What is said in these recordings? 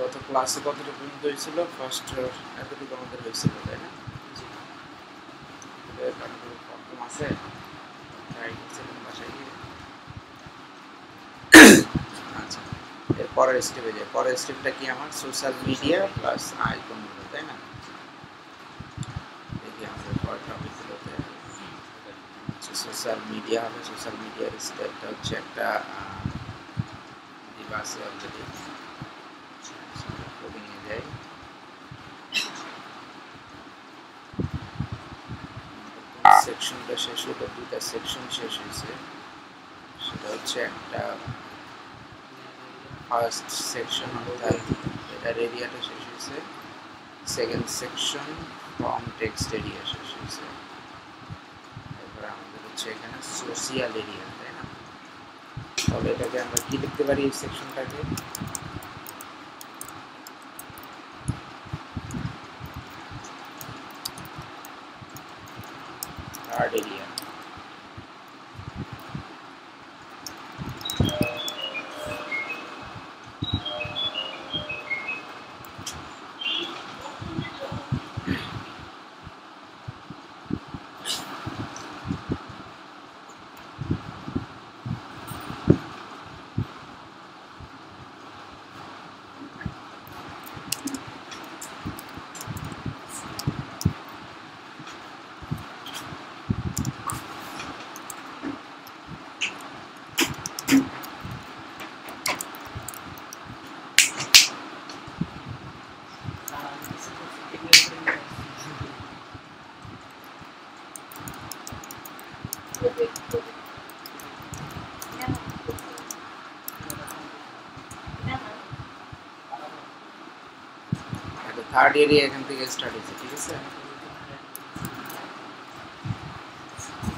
গত ক্লাসে কতটা পর্যন্ত হয়েছিল? ফার্স্ট এতটুকু আমাদের হয়েছিল, তাই না? প্রবলেম আছে। গিয়ে আচ্ছা। এর পরের পরের স্টেপটা কি আমার? সোশ্যাল মিডিয়া প্লাস তাই না? টপিকগুলোতে সোশ্যাল মিডিয়া হবে। সোশ্যাল মিডিয়ার স্টেপটা হচ্ছে একটা যাই সেকশনটা শেষ হলো দুটা সেকশন শেষ হয়েছে। সেটা হচ্ছে একটা ফার্স্ট সেকশন অর্থাৎ এটার এরিয়াটা শেষ হয়েছে। Second section form text area শেষ হয়েছে। এরপরে আমাদের হচ্ছে এখানে সোশিয়াল এরিয়া তাই না? তাহলে এটাকে আমরা কি লিখতে পারি এই সেকশনটাকে থার্ড এরিয়া একটা থার্ড এরিয়া এখান থেকে স্টার্ট হয়েছে, ঠিক আছে?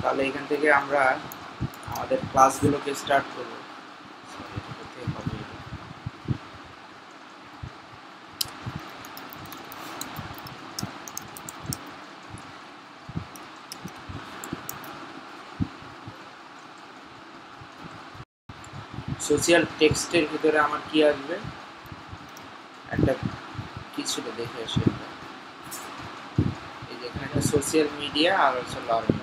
তাহলে এখান থেকে আমরা আমাদের ক্লাসগুলোকে স্টার্ট? সোশিয়াল টেক্সটের ভিতরে আমার কি আসবে? কিছুটা দেখে আসি এই যে এখানে সোশিয়াল মিডিয়া আর হচ্ছে লার্নিং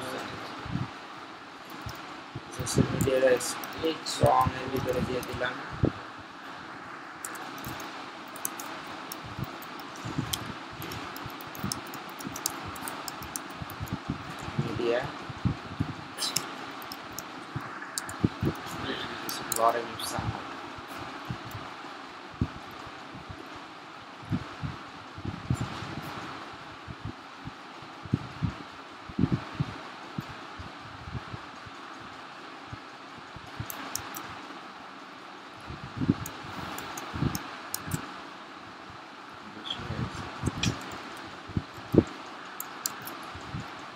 সোশ্যাল মিডিয়ার স্ট্রং এর ভিতরে দিয়ে দিলাম মিডিয়া লরেন সামহার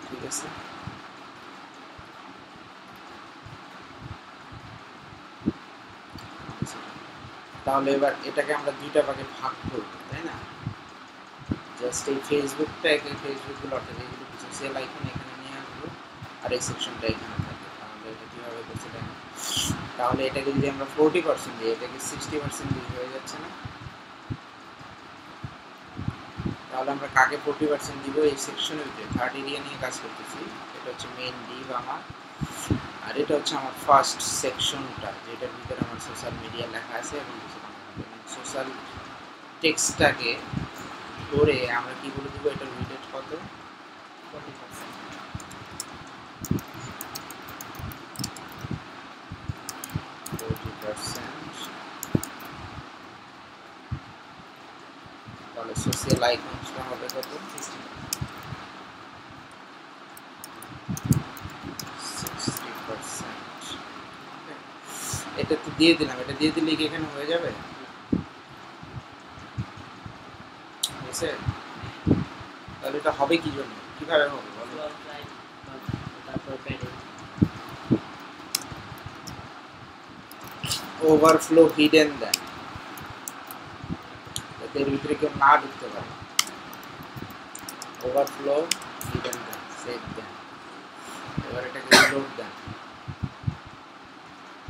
ঠিক আছে তাহলে এবার এটাকে আমরা দুইটা ভাগে ভাগ করব, তাই না? জাস্ট এই ফেসবুকটাকে ফেসবুকগুলো অর্থাৎ কিছু সেল আইকন এখানে নিয়ে আসব, আর এই সেকশনটা এখানে থাকবে। তাহলে এটা কীভাবে করছে দেখেন তাহলে এটাকে যদি আমরা ফোরটি পার্সেন্ট দিই, এটাকে সিক্সটি পার্সেন্ট দিই, হয়ে যাচ্ছে না? তাহলে আমরা কাকে ফোরটি পার্সেন্ট দিব? এই সেকশনের ভিতরে থার্ড এরিয়া নিয়ে কাজ করতেছি, এটা হচ্ছে মেইন ডিভ আমার, আর এটা হচ্ছে আমার ফার্স্ট সেকশনটা যেটার ভিতরে আমার সোশ্যাল মিডিয়া লেখা আছে এবং সোশ্যাল টেক্সটটাকে ধরে আমরা কি বলে দিব? এটার রিলেট কত? তাহলে সোশ্যাল আইকনসটা হবে কত? এটা তো দিয়ে দিলাম। এটা দিয়ে দিলে কি এখানে হয়ে যাবে? হয়েছে তাহলে এটা হবে কি জন্য? কীভাবে হবে বলো? ওভারফ্লো হিডেন দেন যাতে এর ভিতরে কেউ না ঢুকতে পারে। ওভারফ্লো হিডেন দেন সেভ দেন এবার এটাকে লোড দেন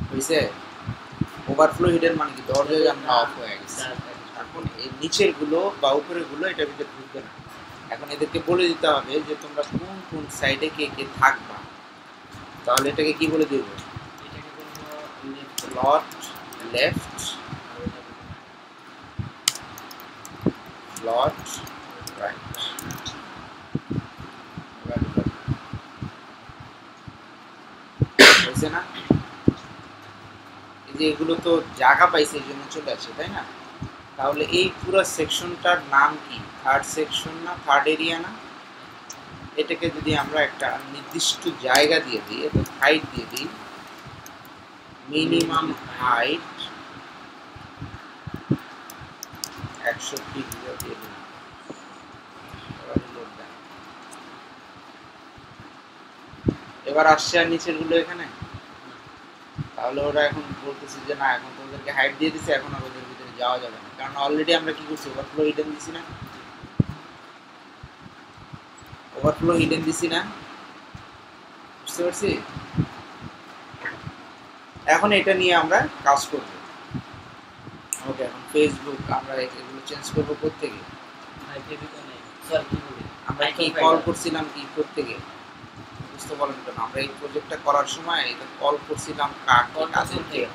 হয়েছে ওভারফ্লো হিডেন মানে কি? দরজা আমরা অফ হয়ে গেছে এখন এই নিচেরগুলো বা উপরেরগুলো এটার ভিতরে ঢুকবে না। এখন এদেরকে বলে দিতে হবে যে তোমরা কোন কোন সাইডে কে কে থাকবা। তাহলে এটাকে কি বলে দেব? এটাকে লেফট প্লট রাইট না? এই যে এগুলো তো জায়গা পাইছে, এই জন্য চলে আসে তাই না? তাহলে এই পুরো সেকশনটার নাম কি? থার্ড সেকশন না? থার্ড এরিয়া না? এটাকে যদি আমরা একটা নির্দিষ্ট জায়গা দিয়ে দিই এটা হাইট দিয়ে দিই মিনিমাম হাইট একশো ফিট দিয়ে দিই। এবার আসছে আর নিচেরগুলো এখানে? তাহলে ওরা এখন বলতেছে যে, না, এখন তোমাদেরকে হাইট দিয়ে দিছে, এখন ভিতরে যাওয়া যাবে না। কারণ অলরেডি আমরা কি করছি ওভারফ্লো হিডেন দিছি না? ওভারফ্লো হিডেন দিছি না। বুঝতে পারছি? এখন এটা নিয়ে আমরা কাজ করব। ওকে এখন ফেসবুক আমরা এগুলো চেঞ্জ করব কোথেকে আমরা কি কল করছিলাম কি কোথেকে বুঝতে পারলেন কেন আমরা এই প্রজেক্টটা করার সময় এটা কল করছিলাম কাকে কন্ট্রোল কাদেরকে থেকে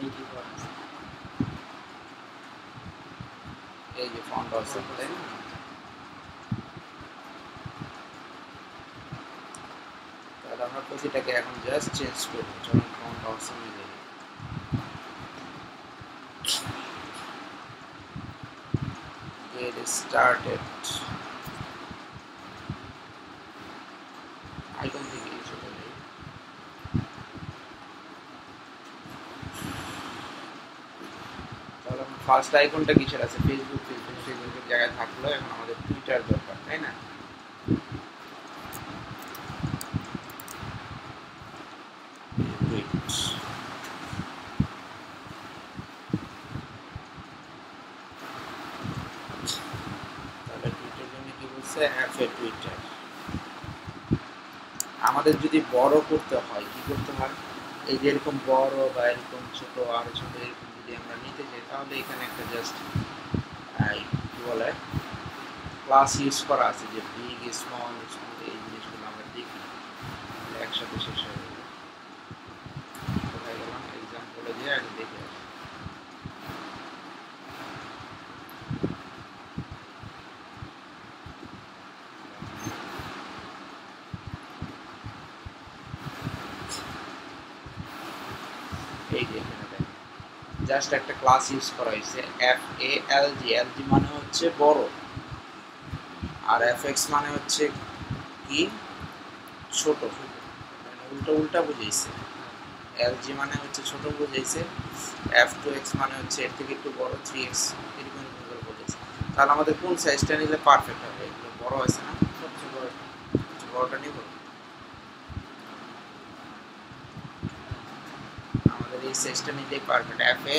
এই কি করা আছে? এই যে ফন্ট আছে তাই তাহলে আমরা প্রতিটাকে এখন জাস্ট চেঞ্জ করব যখন ফন্ট অপশন মিলে get started আইকন থেকে চলে যাই তাহলে আমার ফার্স্ট আইকনটা কিসের আছে? ফেসবুক ফেসবুক ফেসবুকের জায়গায় থাকল এখন আমাদের টুইটার দরকার তাই না? টুইটার আমাদের যদি বড় করতে হয় কি করতে হয়? এই যে এরকম বড় বা এরকম ছোট আর ছোট এরকম তাহলে এখানে একটা জাস্ট কি বলে ক্লাস ইউজ করা আছে যে বিগ স্মল স্মল এই জিনিসগুলো আমরা দেখি তাহলে একসাথে শেষ হয়ে যাবে কোথায় গেলাম এক্সাম্পলে দিয়ে আগে দেখে আসি এই যে এখানে দেখেন ক্লাস ইউজ করা হয়েছে। এফ এ এল জি এল জি মানে হচ্ছে বড়। আর এফ এক্স মানে হচ্ছে কি? ছোট। মানে উল্টা উল্টা বুঝাইছে। এল জি মানে হচ্ছে ছোট বুঝাইছে। এফ টু এক্স মানে হচ্ছে এর থেকে একটু বড় থ্রি এক্স এরকম করে বুঝাইছে। তাহলে আমাদের কোন সাইজটা নিলে পারফেক্ট হবে? এগুলো বড় আছে না? সবচেয়ে বড়। বড়টা নিব। আমাদের এই সাইজটা নিলেই পারফেক্ট এফ এ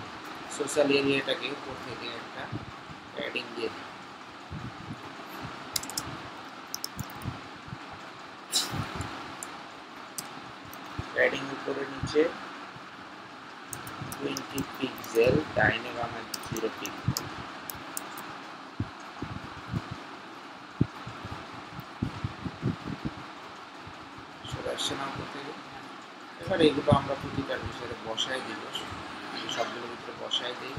সোশ্যাল এরিয়াটাকে উপর থেকে একটা প্যাডিং দিয়ে দিই। প্যাডিং উপরে নিচে টোয়েন্টি পিক্সেল ডাইনে বামে জিরো পিক্সেল এবার এগুলো আমরা প্রতিটার ভিতরে বসাই সবগুলোর ভিতরে বসাই দিই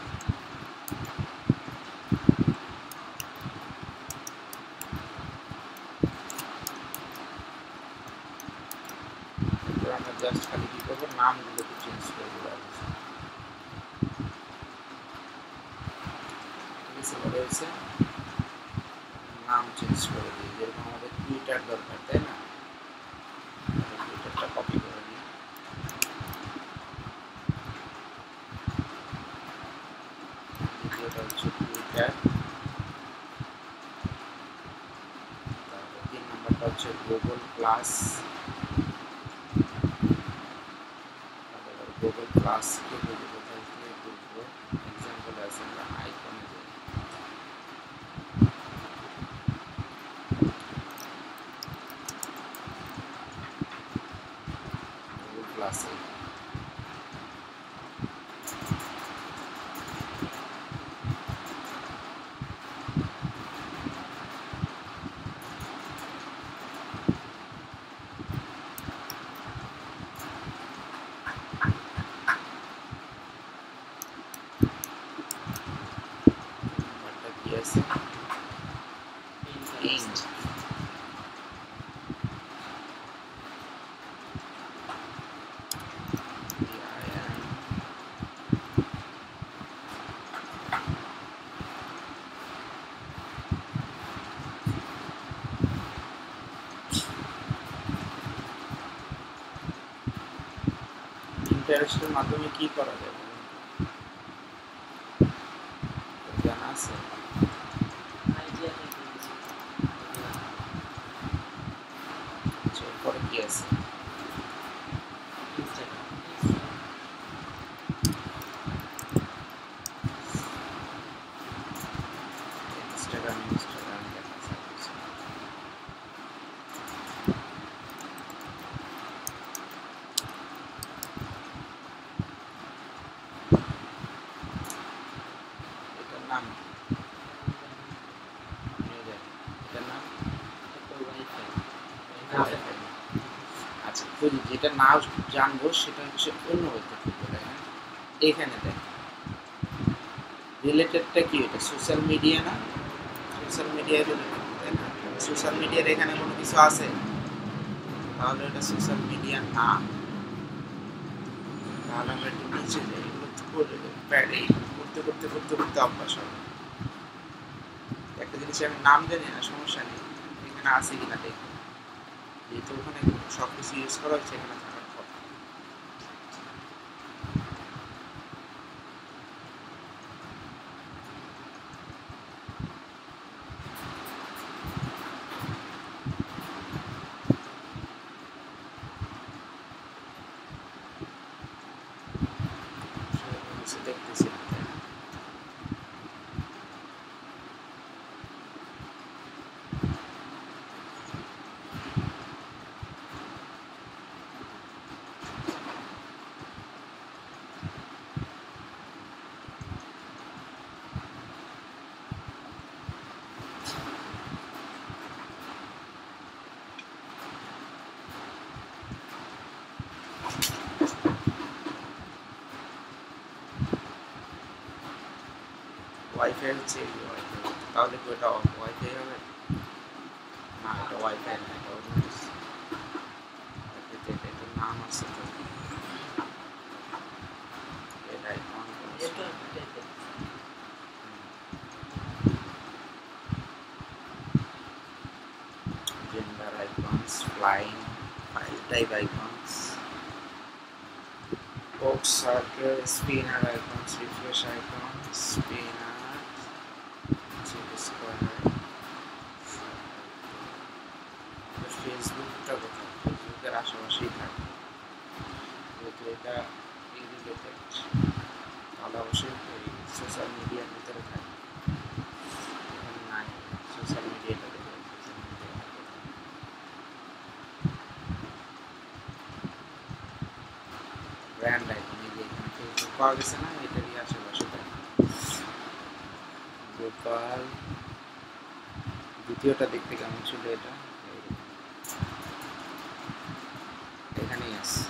এরপর আমরা জাস্ট খালি কি করব নামগুলোকে চেঞ্জ করে দেবো ঠিক আছে বলে হয়েছে নাম চেঞ্জ করে দিই যেরকম আমাদের টুইটার দরকার তাই না টুইটারটা কপি করে দিই দ্বিতীয়টা হচ্ছে টুইটার তারপর তিন নম্বরটা হচ্ছে গুগল প্লাস গুগল প্লাসকে যদি কোথায় থেকে করব এক্সাম্পল আছে আমরা আইকনে যাই গুগল প্লাসে নাম্বারটা কি আছে ইন্ট ইন্টারেস্টের মাধ্যমে কি করা যায় বলুন তো? জানা আছে আইডিয়া থেকে দিয়েছি আচ্ছা, এরপরে কি আছে ইনস্টাগ্রাম ইনস্টাগ্রাম ইনস্টাগ্রাম দেখা সার্ভিস এটার নাম কি? নিয়ে যান। এটার নাম ওয়াইফাই আচ্ছা বুঝি যেটা না জানব সেটা হচ্ছে অন্য দেখেন এখানে দেখ। রিলেটেডটা কি এটা? সোশ্যাল মিডিয়া না? সোশ্যাল মিডিয়া রিলেটেড সোশ্যাল মিডিয়ার এখানে কোনো কিছু আছে? তাহলে এটা সোশ্যাল মিডিয়া না। তাহলে আমরা একটু নিচে যাই এই করতে করতে করতে করতে অভ্যাস হবে। একটা জিনিস আমি নাম জানি না, সমস্যা নেই। এখানে আছে কিনা দেখি। সব কিছু ইউজ করা হচ্ছে এখানে থাকার এটা অন্য কিছু। ওয়াইফাইতে এটা এটার নাম আছে তো এটা icon কোনো কিছু। এটা টাইপের gender icons, flying, file type icons, box circle, spinner পাওয়া গেছে না এটারই আশেপাশে। গোপাল দ্বিতীয়টা দেখতে কেমন ছিল এটা এই। এখানেই আছে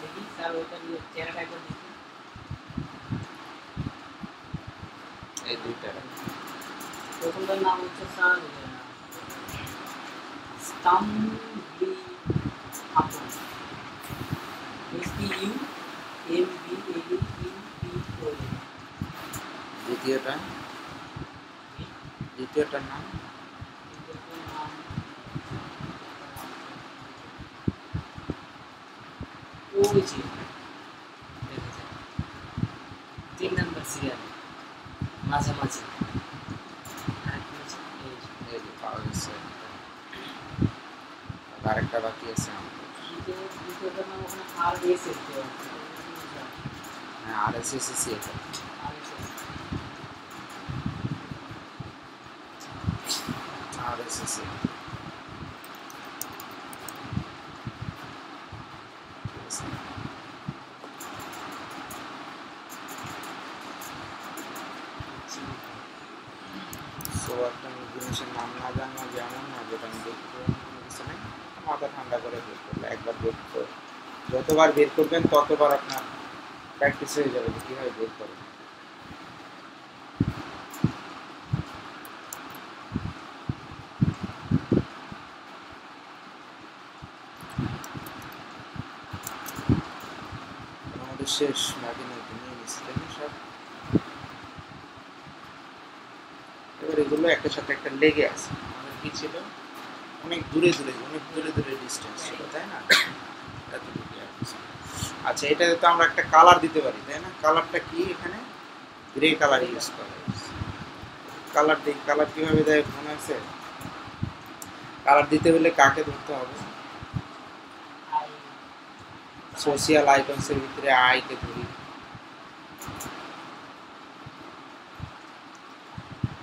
দেখি স্যার ওইটা নিয়ে চেহারাটা একবার দেখি এই দুইটা প্রথমটার নাম হচ্ছে sir StumbleUpon S T U M B A U U P O N দ্বিতীয়টা দ্বিতীয়টার নাম ওই যে দেখেছেন তিন নাম্বার সিরিয়াল মাঝামাঝি আরেকটা হচ্ছে এই যে। এই যে পাওয়া গেছে আর আরেকটা বাকি আছে আমাদের দ্বিতীয় দ্বিতীয়টার নাম ওখানে আর এস এস দেওয়া আছে হ্যাঁ R S S S R S S R S S so একটা জিনিসের নাম না জানা যেমন না যেটা আমি দেখতে মাথা ঠান্ডা করে বের একবার বের যতবার বের করবেন, ততবার আপনার প্র্যাকটিস হয়ে যাবে কীভাবে আমাদের শেষ নিয়ে সব। এবার এগুলো একটার সাথে একটা লেগে আছে। আমাদের কি ছিল? অনেক দূরে দূরে, অনেক দূরে দূরে ডিস্টেন্স ছিল তাই না এতটুকু আর কিছু না। আচ্ছা এটাতে তো আমরা একটা কালার দিতে পারি, তাই না? কালারটা কি এখানে? গ্রে কালার ইউজ করা কালার দিই কালার কীভাবে দেয় মনে আছে? কালার দিতে হলে কাকে ধরতে হবে? সোশিয়াল আইকনসের ভিতরে আইকে ধরি।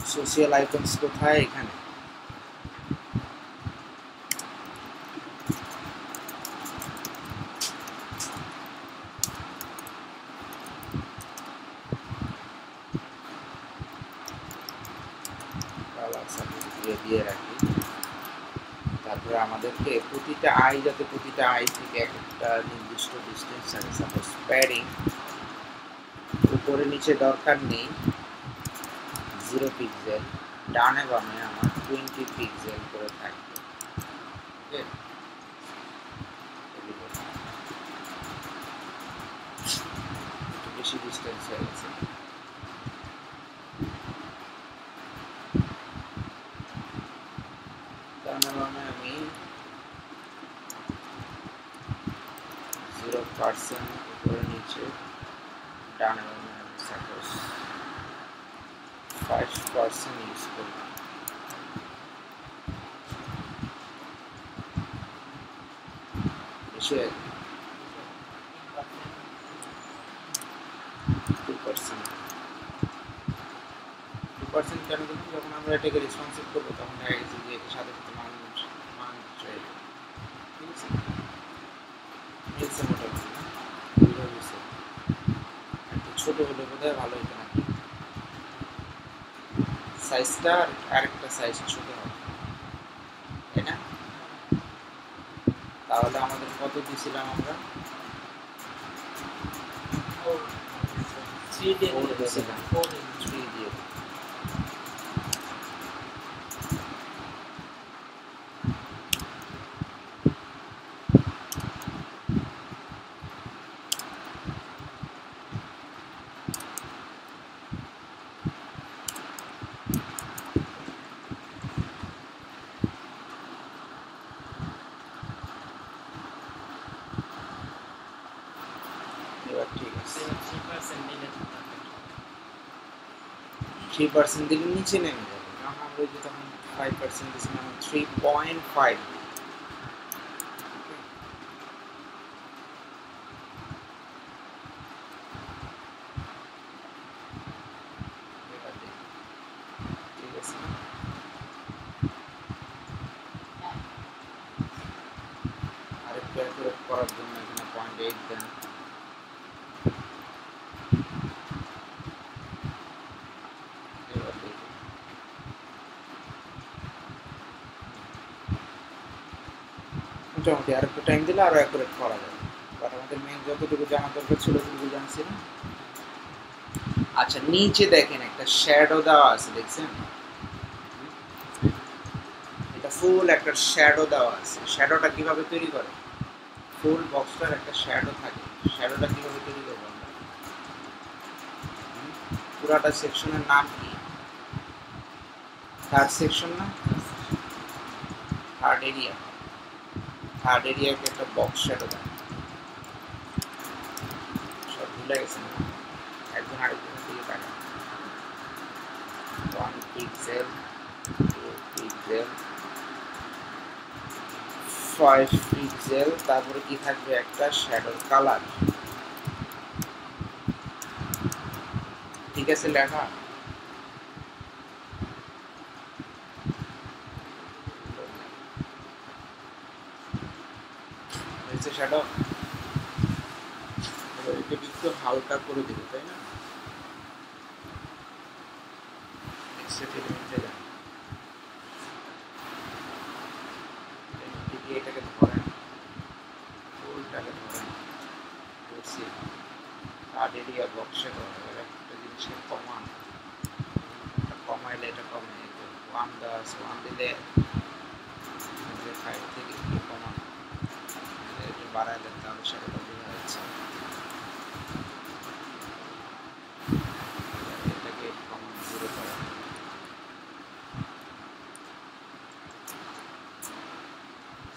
সোশিয়াল আইকনস কোথায়? এখানে। Certificate দিয়ে রাখি। তারপরে আমাদেরকে প্রতিটা আই যাতে প্রতিটা আই থেকে এক একটা নির্দিষ্ট ডিস্টেন্স থাকে সাপোজ প্যাডিং উপরে নিচে দরকার নেই জিরো পিক্সেল ডানে বামে আমার টোয়েন্টি পিক্সেল করে থাকবে Okay? এদিকে। একটু বেশি ডিস্টেন্স হয়ে গেছে ডানে বামে আমি জিরো পার্সেন্ট উপরে নিচে ডানে বামে আমি সাপোজ ফাইভ পার্সেন্ট ইউজ করলাম বেশি টু পার্সেন্ট টু পার্সেন্ট কেন দেখুন যখন আমরা এটাকে রেসপন্সিভ করব, তখন দেখা গেছে যে সাথে সাথে মান মান চলে। ঠিক আছে? মিলছে মোটামুটি না? একটু ছোট হলে বোধ হয় ভালো হতো নাকি? সাইজটা আরেকটা সাইজ ছোট হবে। তাই না? তাহলে আমাদের কত দিয়েছিলাম আমরা থ্রি দিয়ে Four দিয়েছে দিয়েছিলাম। ফোর দিয়ে থ্রি দিয়ে এবার ঠিক আছে থ্রি পার্সেন্ট দিলে তো perfect। থ্রি পার্সেন্ট দিলে নিচে নেমে যাবে। কারণ আমরা যদি তখন ফাইভ পার্সেন্ট দিয়েছিলাম থ্রি পয়েন্ট ফাইভ ঠিক আছে না আরেকটু অ্যাকুরেট করার জন্য এখানে পয়েন্ট এইট দেন এবার দেখি মোটামুটি আর একটু টাইম দিলে আরও অ্যাকুরেট করা যাবে বাট আমাদের মেইন যতটুকু জানা দরকার ছিল ততটুকু জানছি না। আচ্ছা নিচে দেখেন একটা শ্যাডো দেওয়া আছে, দেখছেন? এটা ফুল একটা শ্যাডো দেওয়া আছে। শ্যাডোটা কীভাবে তৈরি করে? ফুল বক্সটার একটা শ্যাডো থাকে। শ্যাডোটা কীভাবে তৈরি করব আমরা? পুরাটা সেকশনের নাম কি? থার্ড সেকশন না? থার্ড এরিয়া থার্ড এরিয়াকে একটা বক্স শ্যাডো দেন সব ভুলে গেছেন একজন আরেকজনের দিকে তাকান one pixel two pixel five pixel তারপরে কি থাকবে একটা শ্যাডোর কালার ঠিক আছে, লেখা হয়েছে শ্যাডো এবার এটা একটু হালকা করে দেবে তাই না এক্সট্রা এলিমেন্টে যান এদিকে এটাকে ধরেন ফুলটাকে ধরেন ধরছি কার্ড এরিয়া বক্সে ধরেন এবার একটা জিনিসকে কমান এটা কমাইলে এটা কমে ওয়ান দেওয়া আছে ওয়ান দিলে ফাইভ থেকে একটু কমান একটু বাড়াইলেন তাহলে সেটা বোঝা যাচ্ছে এটাকে কমান জিরো করেন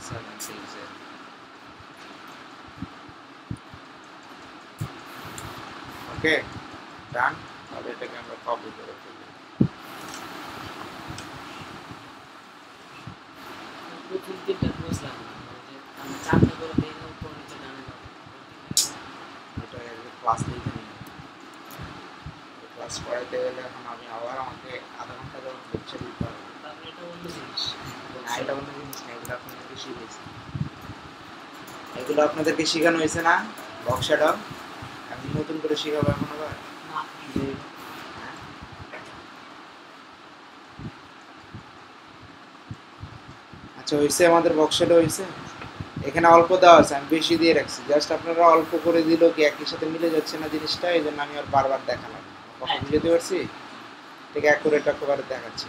seven six zero. ওকে, ডান। তাহলে এটাকে আমরা কপি করে ফেলি। ক্লাস গেলে এখন আমি আবার আমাকে আধা ঘণ্টা এটা জিনিস জিনিস আপনাদেরকে শিখেছি এগুলো শেখানো হয়েছে না? নতুন করে শেখাবো এখন আবার হ্যাঁ? আচ্ছা হয়েছে আমাদের বক্সটা হয়েছে এখানে অল্প দেওয়া আছে আমি বেশি দিয়ে রাখছি। জাস্ট আপনারা অল্প করে দিলেও কি একই সাথে মিলে যাচ্ছে না জিনিসটা? এই জন্য আমি আর বারবার দেখালাম। কথা বুঝতে পারছি? ঠিক অ্যাকুরেট একেবারে দেখাচ্ছি।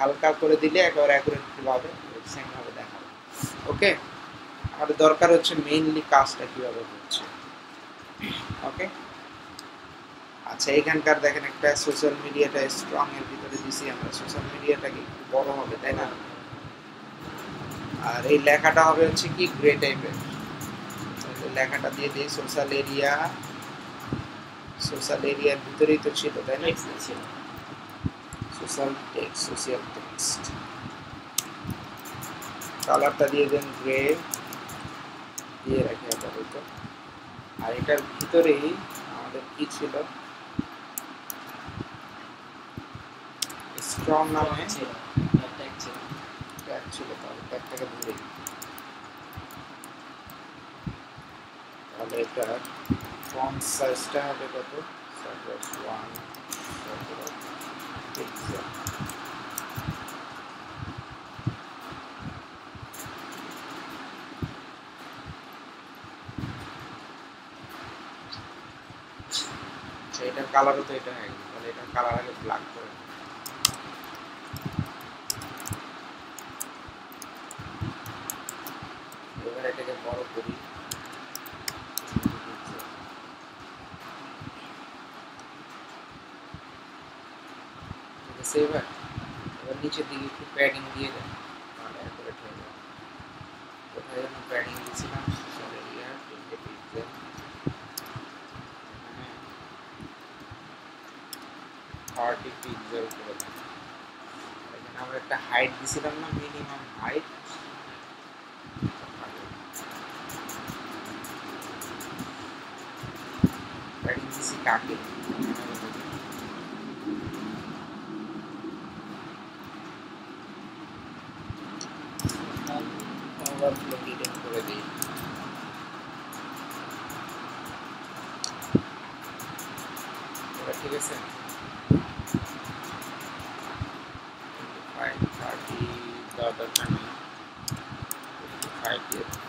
হালকা করে দিলে একেবারে অ্যাকুরেট ভাবে সেম ভাবে দেখাবো। ওকে আমাদের দরকার হচ্ছে মেইনলি কাজটা কীভাবে হচ্ছে। ওকে আচ্ছা এখানকার দেখেন একটা সোশ্যাল মিডিয়াটা স্ট্রং এর ভিতরে দিছি আমরা। সোশ্যাল মিডিয়াটাকে একটু বড় হবে তাই না? আর এই লেখাটা হবে হচ্ছে কি গ্রে টাইপের লেখাটা দিয়ে দিই সোশ্যাল এরিয়া সোশ্যাল এরিয়ার ভিতরেই তো ছিল তাই না। সোশ্যাল টেক্সট সোশ্যাল টেক্সট কালারটা দিয়ে দেন গ্রে দিয়ে রাখি আপাতত। আর এটার ভিতরেই আমাদের কি ছিল? স্ট্রং ছিল, একটা ছিল। তাহলে ধরে ফন্ট সাইজটা হবে কত? সাপোজ ওয়ান পিক্সেল আচ্ছা এটার কালারও তো এটা হয়ে গেল। তাহলে এটার কালার আগে ব্ল্যাক করে নিই। এবার এটাকে বড় করি ঠিক আছে এবার এবার নিচের দিকে একটু প্যাডিং দিয়ে দেন তাহলে অ্যাকুরেট হয়ে যাবে কোথায় যেন প্যাডিং দিয়েছিলাম সোশ্যাল এরিয়া টোয়েন্টি পিক্সেল এখানে থার্টি পিক্সেল করে দেন এখানে আমরা একটা হাইট দিয়েছিলাম না মিনিমাম হাইট প্যাডিং দিছি কাকে ওভারফ্লো ডিটেন করে দিই এবার ঠিক আছে ফাইভ থার্টি দেওয়া দরকার নেই ফাইভ দিয়ে দিই।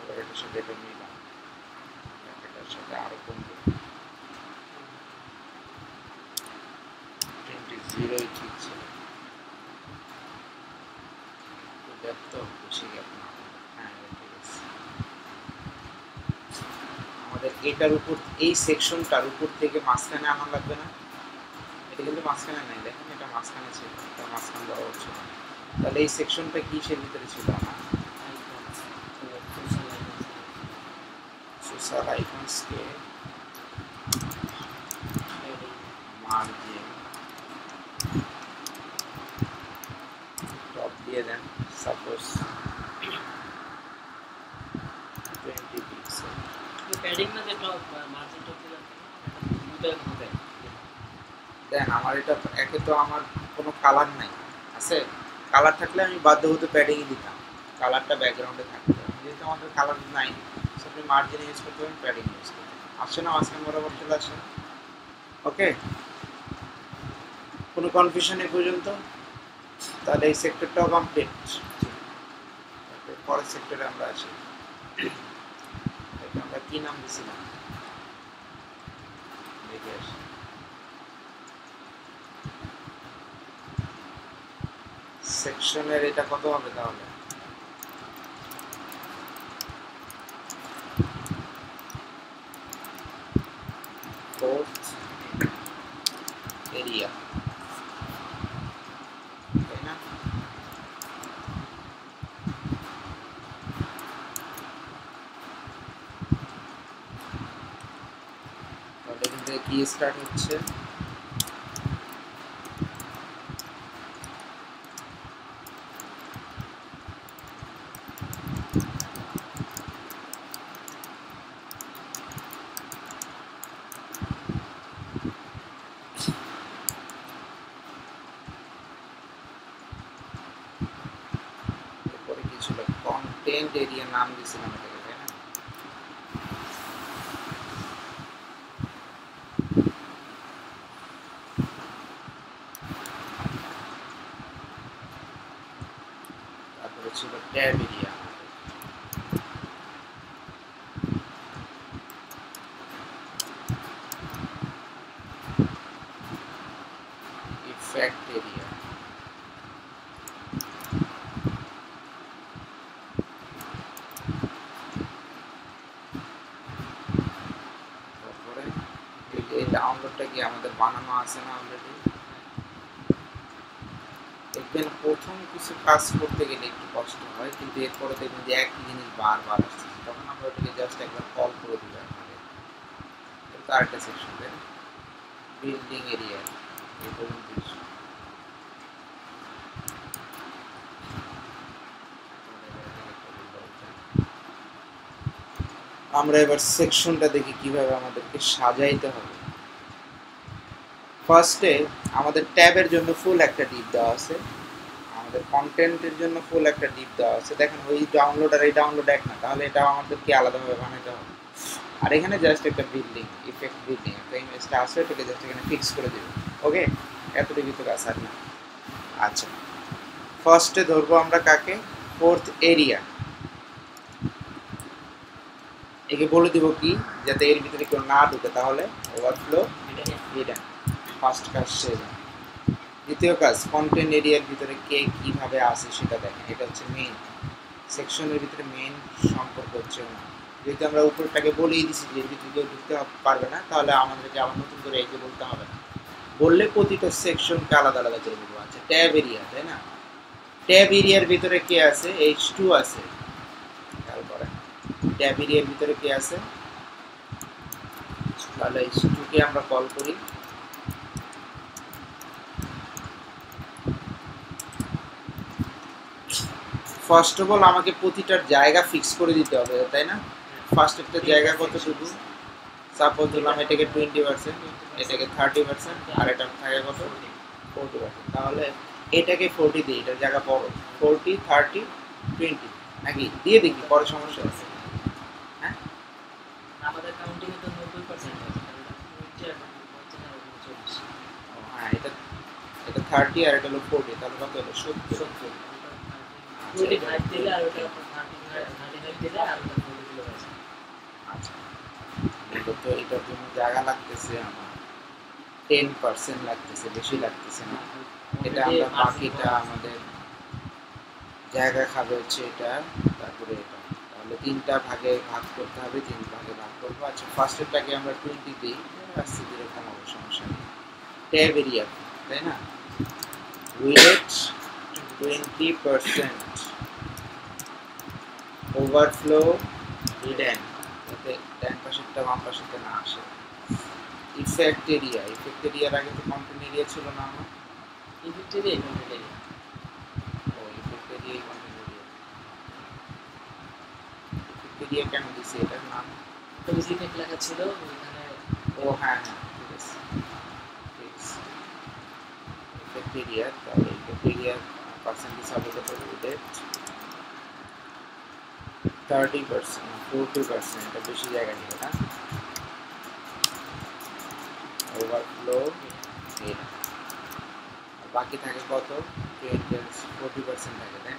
এবার এটার সাথে এটা মিলাম এটার সাথে আরও কমবে টোয়েন্টি জিরোই ঠিক ছিল তো দেখতো খুশি গেল না হ্যাঁ এবার ঠিক আছে আমাদের এটার উপর এই সেকশনটার উপর থেকে মাঝখানে আনা লাগবে না। এটা কিন্তু মাঝখানে নাই দেখেন এটা মাঝখানে ছিল এটা মাঝখানে দেওয়া হচ্ছে। তাহলে এই সেকশনটা কিসের ভিতরে ছিল আমার? সোশ্যাল আইকনসকে মার্জিন টপ দিয়ে দেন সাপোজ টোয়েন্টি পিক্সেল প্যাডিং না যেটা মার্জিন টপ দিলাম দুটো হবে দেন আমার এটা, একে তো আমার কোনো কালার নাই, আছে? কালার থাকলে আমি বাধ্য হতে প্যাডিংই দিতাম। কালারটা ব্যাকগ্রাউন্ডে থাকতে। যেহেতু আমাদের কালার নাই আপনি মার্জিন ইউজ করতে পারেন, প্যাডিং ইউজ করতে আসছে না মাঝখানে বরাবর চলে আসে ওকে কোনো কনফিউশন এ পর্যন্ত, তাহলে এই সেক্টরটাও কমপ্লিট পরের সেক্টরে আমরা আসি। কি নাম দিছিলাম দেখে আসি সেকশনের এটা কত হবে তাহলে fourth area তাই না তাহলে এখান থেকে কি স্টার্ট হচ্ছে এরপরে কি ছিল কন্টেন্ট এরিয়া নাম দিয়েছিলাম এটাকে তাই না তারপরে ছিল ট্যাব এরিয়া ইফেক্ট এরিয়া তারপরে এই- এই কি আমাদের বানানো আছে না অলরেডি দেখবেন প্রথম কিছু কাজ করতে গেলে একটু কষ্ট হয়, কিন্তু এরপরে দেখবেন যে একই জিনিস বারবার আসছে। তখন আমরা ওটাকে জাস্ট একবার কল করে দিই এটা আরেকটা সেকশন তাই না? বিল্ডিং এরিয়া আমরা এবার সেকশনটা দেখি কীভাবে আমাদেরকে সাজাইতে হবে। ফার্স্টে আমাদের ট্যাবের জন্য ফুল একটা ডিপ দেওয়া আছে। আমাদের কন্টেন্টের জন্য ফুল একটা ডিপ দেওয়া আছে। দেখেন ওই ডাউনলোড আর এই ডাউনলোড এক না তাহলে এটা আমাদেরকে আলাদাভাবে বানাতে হবে। আর এখানে জাস্ট একটা বিল্ডিং ইফেক্ট বিল্ডিং একটা ইমেজটা আছে এটাকে জাস্ট এখানে ফিক্স করে দেবে। ওকে এতটুকু তো কাজ আর না আচ্ছা। ফার্স্টে ধরবো আমরা কাকে? ফোর্থ এরিয়া একে বলে দিব কি? যাতে এর ভিতরে কেউ না ঢুকে তাহলে ওভারফ্লো হিডেন ফার্স্ট কাজ শেষ দ্বিতীয় কাজ কন্টেন্ট এরিয়ার ভিতরে কে কীভাবে আসে সেটা দেখেন এটা হচ্ছে মেইন সেকশনের ভিতরে মেইন সম্পর্ক হচ্ছে যেহেতু আমরা উপরটাকে বলেই দিছি যে ভিতরে কেউ ঢুকতে পারবে না, তাহলে আমাদেরকে আবার নতুন করে এই যে বলতে হবে না। বললে প্রতিটা সেকশনকে আলাদা আলাদা করে দেবো। আচ্ছা ট্যাব এরিয়া তাই না? ট্যাব এরিয়ার ভিতরে কে আছে? এইচ টু আছে। তারপরে ট্যাব এরিয়ার ভিতরে কে আছে? তাহলে এইচ টুকে আমরা কল করি। ফার্স্ট অফ অল আমাকে প্রতিটার জায়গা ফিক্স করে দিতে হবে তাই না? ফার্স্ট একটা জায়গা কত শুধু? সাপোজ ধরলাম এটাকে টোয়েন্টি পার্সেন্ট এটাকে থার্টি পার্সেন্ট আর এটা থাকে কত? ফোরটি পার্সেন্ট তাহলে এটাকে ফোরটি দিই এটার জায়গা বড়। ফোরটি থার্টি টোয়েন্টি নাকি? দিয়ে দেখি পরে সমস্যা আছে। আমাদের কাউন্টিং তো 90% আছে কারণ চল্লিশ ও, হ্যাঁ এটা এটা থার্টি আর এটা হলো ফোরটি তাহলে কত হলো? সত্তর। সত্তর। আচ্ছা। মূলত এটার জন্য জায়গা লাগতেছে আমার। টেন পার্সেন্ট লাগতেছে বেশি লাগতেছে না। এটা আমরা বাকিটা আমাদের জায়গা খাবে হচ্ছে এটা তারপরে এটা। তাহলে তিনটা ভাগে ভাগ করতে হবে তিন ভাগে ভাগ করব। আচ্ছা ফার্স্টেরটাকে আমরা টোয়েন্টি দিই আসছে যেরকম হবে সমস্যা নেই। ট্যাব এরিয়া তাই না? Width twenty percent overflow hidden যাতে ডান পাশেরটা বাম পাশেরটা না আসে। ইফেক্ট এরিয়া ইফেক্ট এরিয়ার আগে তো কন্টেন্ট এরিয়া ছিল না আমার। ইফেক্টেরই এই কন্টেন্ট ও effect area content area effect area কেন দিছে? এটার নাম? তো ইফেক্ট লেখা ছিল ওইখানে ও হ্যাঁ হ্যাঁ ঠিক আছে। ঠিক আছে ইফেক্ট এরিয়া তাহলে ইফেক্ট এরিয়া পার্সেন্টেজ হবে কত? ডেট থার্টি পার্সেন্ট ফোরটি পার্সেন্ট এটা বেশি জায়গা নিবে না। ওভারফ্লো এটা আর বাকি থাকে কত? ফোরটি পার্সেন্ট থাকে, তাই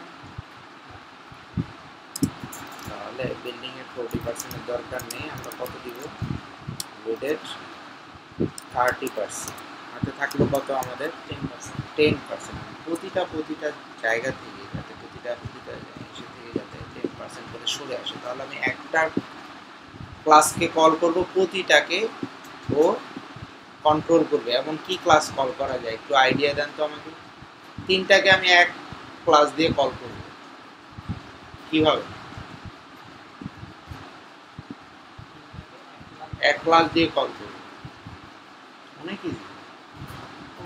তাহলে বিল্ডিং এর ফোরটি পার্সেন্টের দরকার নেই, আমরা কত দিব? ওয়েটেড থার্টি পার্সেন্ট হাতে থাকল কত আমাদের? টেন পার্সেন্ট টেন পার্সেন্ট প্রতিটা প্রতিটা জায়গা থেকে যাতে প্রতিটা প্রতিটা ইসে থেকে যাতে টেন পার্সেন্ট করে সরে আসে। তাহলে আমি একটা ক্লাসকে কল করব প্রতিটাকে ও কন্ট্রোল করবে। এমন কি ক্লাস কল করা যায়? একটু আইডিয়া দেন তো আমাকে। তিনটাকে আমি এক ক্লাস দিয়ে কল করব। কীভাবে এক ক্লাস দিয়ে কল করব। অনেক ইজি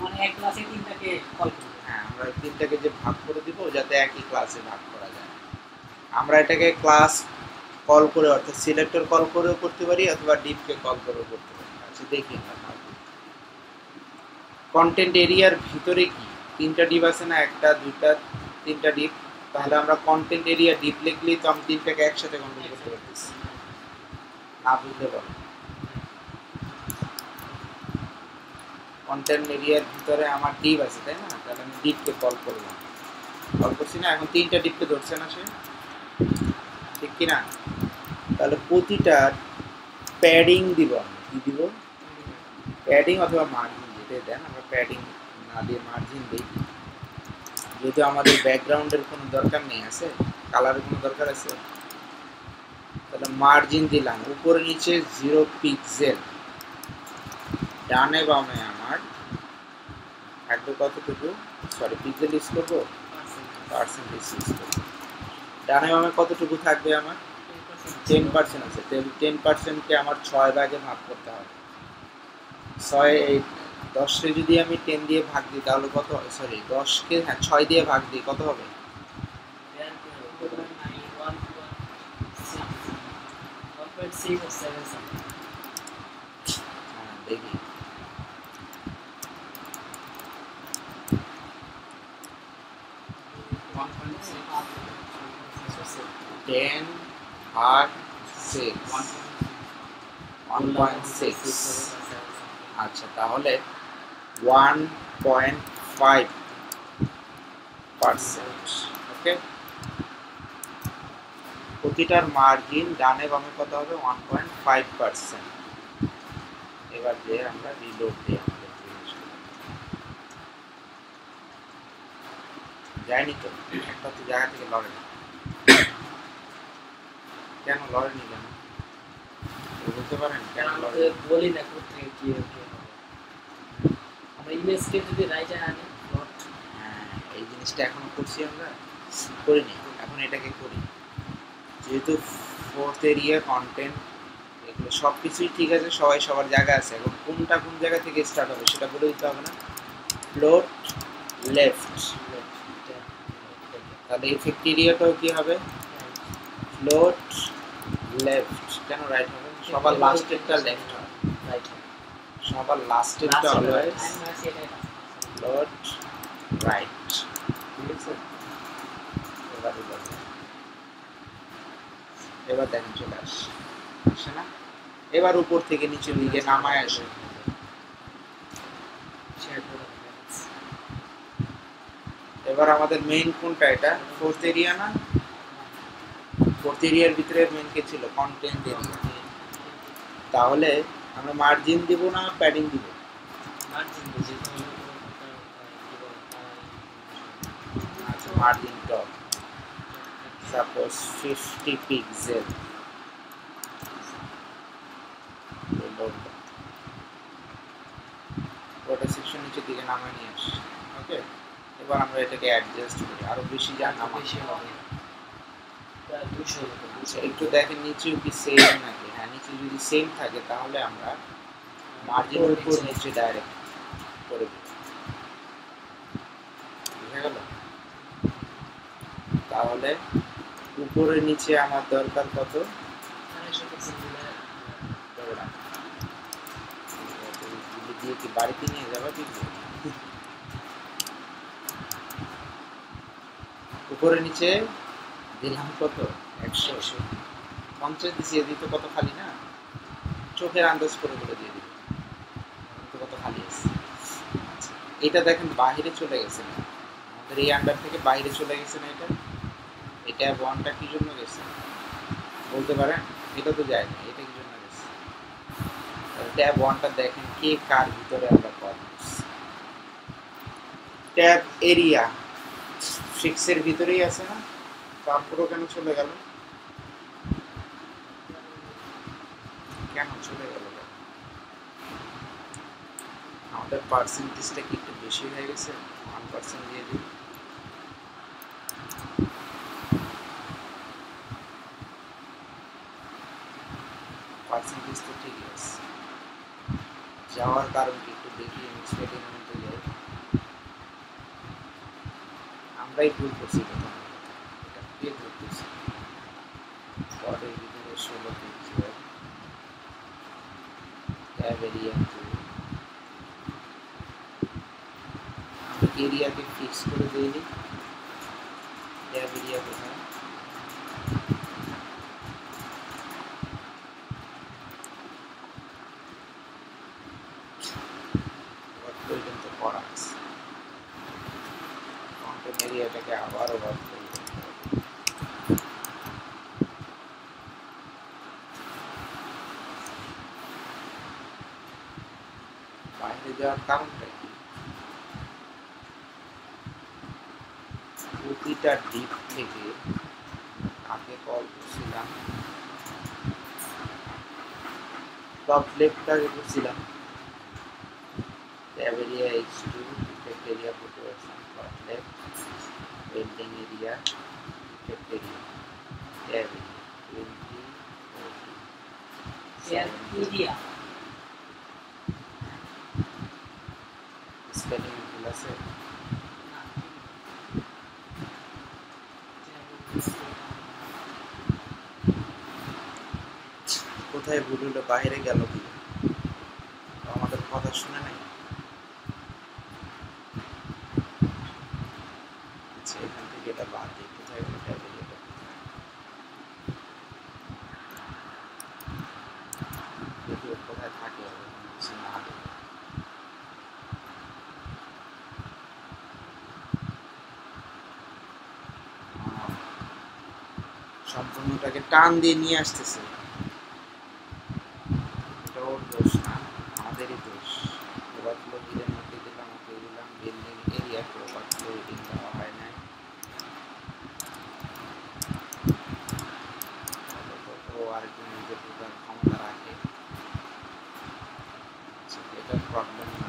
মানে এক ক্লাসে তিনটাকে কল করবে। হ্যাঁ আমরা তিনটাকে যে ভাগ করে দিব যাতে একই ক্লাসে ভাগ করা আমরা এটাকে ক্লাস কল করে, অর্থাৎ সিলেক্টর কল করেও করতে পারি অথবা ডিপকে কল করেও করতে পারি। আচ্ছা দেখি কন্টেন্ট এরিয়ার ভিতরে কি? তিনটা ডিপ আছে না? একটা, দুইটা, তিনটা ডিপ তাহলে আমরা কন্টেন্ট এরিয়া ডিপ লিখলেই তো আমি তিনটাকে একসাথে কন্ট্রোল করতে পারতেছি। না, বুঝতে পারো কন্টেন্ট এরিয়ার ভিতরে আমার ডিপ আছে, তাই না? তাহলে আমি ডিপকে কল করলাম। কল করছি না? এখন তিনটা ডিপকে ধরছে না সে? ঠিক কি না? তাহলে প্রতিটা প্যাডিং দিব কি দিব? প্যাডিং অথবা মার্জিন যেটাই দেন আমরা প্যাডিং না দিয়ে মার্জিন দিই। যেহেতু আমাদের ব্যাকগ্রাউন্ডের কোনো দরকার নেই আছে কালারের কোনো দরকার আছে তাহলে মার্জিন দিলাম। উপরে নিচে জিরো পিক্সেল ডানে বামে আমার থাকবে কতটুকু? সরি পিক্সেল ইউজ করব? পার্সেন্টেজ ইউজ করব। ডানে বামে কতটুকু থাকবে আমার? টেন পার্সেন্ট আছে। টেন পার্সেন্টকে আমার ছয় ভাগে ভাগ করতে হবে। ছয় এই দশকে যদি আমি টেন দিয়ে ভাগ দিই তাহলে কত হবে? সরি দশকে হ্যাঁ ছয় দিয়ে ভাগ দিই কত হবে? হ্যাঁ, দেখি। টেন ভাগ সিক্স ওয়ান পয়েন্ট সিক্স আচ্ছা তাহলে one point five percent okay প্রতিটার margin ডানে বামে কত হবে? ওয়ান পয়েন্ট ফাইভ পার্সেন্ট এবার যে আমরা রিলোড দিই যায়নি তো? একটা তো জায়গা থেকে লড়েনি কেন লড়েনি কেন বলতে পারেন কেন বলি না কোথায় কি আমরা ইমেজকে যদি রাইটে আনি হ্যাঁ এই জিনিসটা এখনও করছি আমরা করিনি এখন এটাকে করি যেহেতু ফোর্থ এরিয়া কন্টেন্ট এগুলো সব কিছুই ঠিক আছে সবাই সবার জায়গা আছে এখন কোনটা কোন জায়গা থেকে স্টার্ট হবে সেটা বলে দিতে হবে না ফ্লোট লেফট তাহলে ইফেক্ট এরিয়াটাও কি হবে ফ্লোট লেফট কেন রাইট হবে? সবার লাস্টেরটা লেফট হবে right. সবার লাস্টেরটা অলওয়েজ। ফ্লোট রাইট ঠিক আছে এবার দেখেন চলে আসে। আসে না? এবার উপর থেকে নিচের দিকে নামায় আসে। এবার আমাদের মেইন কোনটা এটা? ফোর্থ এরিয়া না? ফোর্থ এরিয়ার ভিতরে মেইন কে ছিল কন্টেন্ট এরিয়া তাহলে আমরা মার্জিন দিব না প্যাডিং দিব? আচ্ছা margin top suppose fifty pixel ওটা সেকশন নিচের দিকে নামায় নিয়ে আসি ওকে এবার আমরা এটাকে অ্যাডজাস্ট করি। আরও বেশি যা নামাই বেশি হবে প্রায় দুশো মতো আচ্ছা একটু দেখেন নিচেও কি সেম নাকি হ্যাঁ নিচে যদি সেম থাকে, তাহলে আমরা মার্জিন উপর নিচে ডাইরেক্ট করে বুঝা গেল? তাহলে উপরে নিচে আমার দরকার কত? দিয়ে কি বাড়িতে নিয়ে যাবে কিন্তু উপরে নিচে দিলাম কত? একশো। পঞ্চাশ দিছি, এদিকে তো কত খালি না? চোখের আন্দাজ করে বলে দিয়ে দিবে তো কত খালি আছে। এটা দেখেন বাইরে চলে গেছে না? আমাদের এই আন্ডার থেকে বাইরে চলে গেছে না এটা? এটা ওয়ানটা কি জন্য গেছে? বলতে পারেন? এটা তো যায় না, এটা কি জন্য গেছে? ট্যাব ওয়ানটা দেখেন, কে কার ভিতরে আমরা কল ট্যাব এরিয়া সিক্সের ভিতরেই আছে না? তারপরেও কেন চলে গেল? কেন চলে গেল? আমাদের পার্সেন্টেজটা কি একটু বেশি হয়ে গেছে? ওয়ান পার্সেন্ট দিয়ে দিই পার্সেন্টেজ তো ঠিকই আছে যাওয়ার কারণ কি একটু দেখি মিসপেটিং মধ্যে যাই আমরাই ভুল করছি প্রথম এটা কে ভুল করছি পরের ভিতরে ষোলো পিক্সেল ট্যাব এরিয়া টু আমরা এরিয়াকে ফিক্স করে দিইনি ট্যাব এরিয়া কোথায় ওয়ার্ক পর্যন্ত করা আছে কন্টেন্ট এরিয়াটাকে আবারও ওয়ার্ক করতে হবে বাইরে যাওয়ার কারণটা কি প্রতিটা দিক থেকে আগে কল করছিলাম টপ লেফটটাকে করছিলাম tab area H two effect area population top left welding area effect area tab area twenty forty share media। Spelling ভুল আছে না। কোথায় ভুল হলো বাইরে গেল কি আমাদের কথা শুনে নাই আচ্ছা এখান থেকে এটা বাদ দিই কোথায় গেল ট্যাব এরিয়াটা দেখি ওর কোথায় থাকে ওর কিছু না দেখি। আহ, সম্পূর্ণটাকে টান দিয়ে নিয়ে আসতেছে এটা ওর দোষ না আমাদেরই দোষ ওভারফ্লো হিলের মধ্যে দিলাম ওকে দিলাম বিল্ডিং এরিয়াকে ওভারফ্লো হিলিং দেওয়া হয় নাই ও আরেকজন নিজের ঢোকার ক্ষমতা রাখে আচ্ছা, এটা প্রবলেম না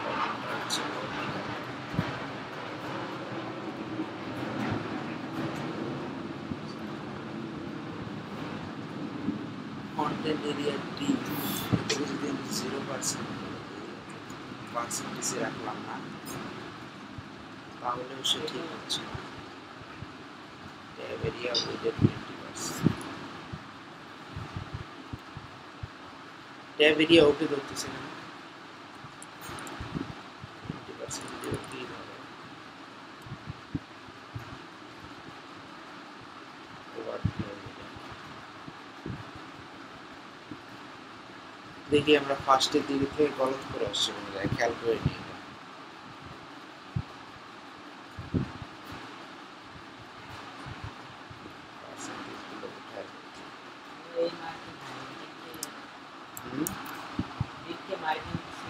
প্রবলেমটা হচ্ছে ওর ভিতরে। কন্টেন্ট এরিয়া ডি এটাকে যদি আমি জিরো পার্সেন্ট পার্সেন্টেজে রাখলাম না তাহলেও সে ঠিক হচ্ছে না tab area উইথের twenty percent tab area okay ধরতেছে ওভারফ্লো দেখি আমরা ফার্স্টের দিকে থেকে গলত করে আসছি খেয়াল করে নিই এটা। Percentage গুলো কোথায় রয়েছে? এই marking হয়, এদিকে- হুম? এদিকে marking দিছি।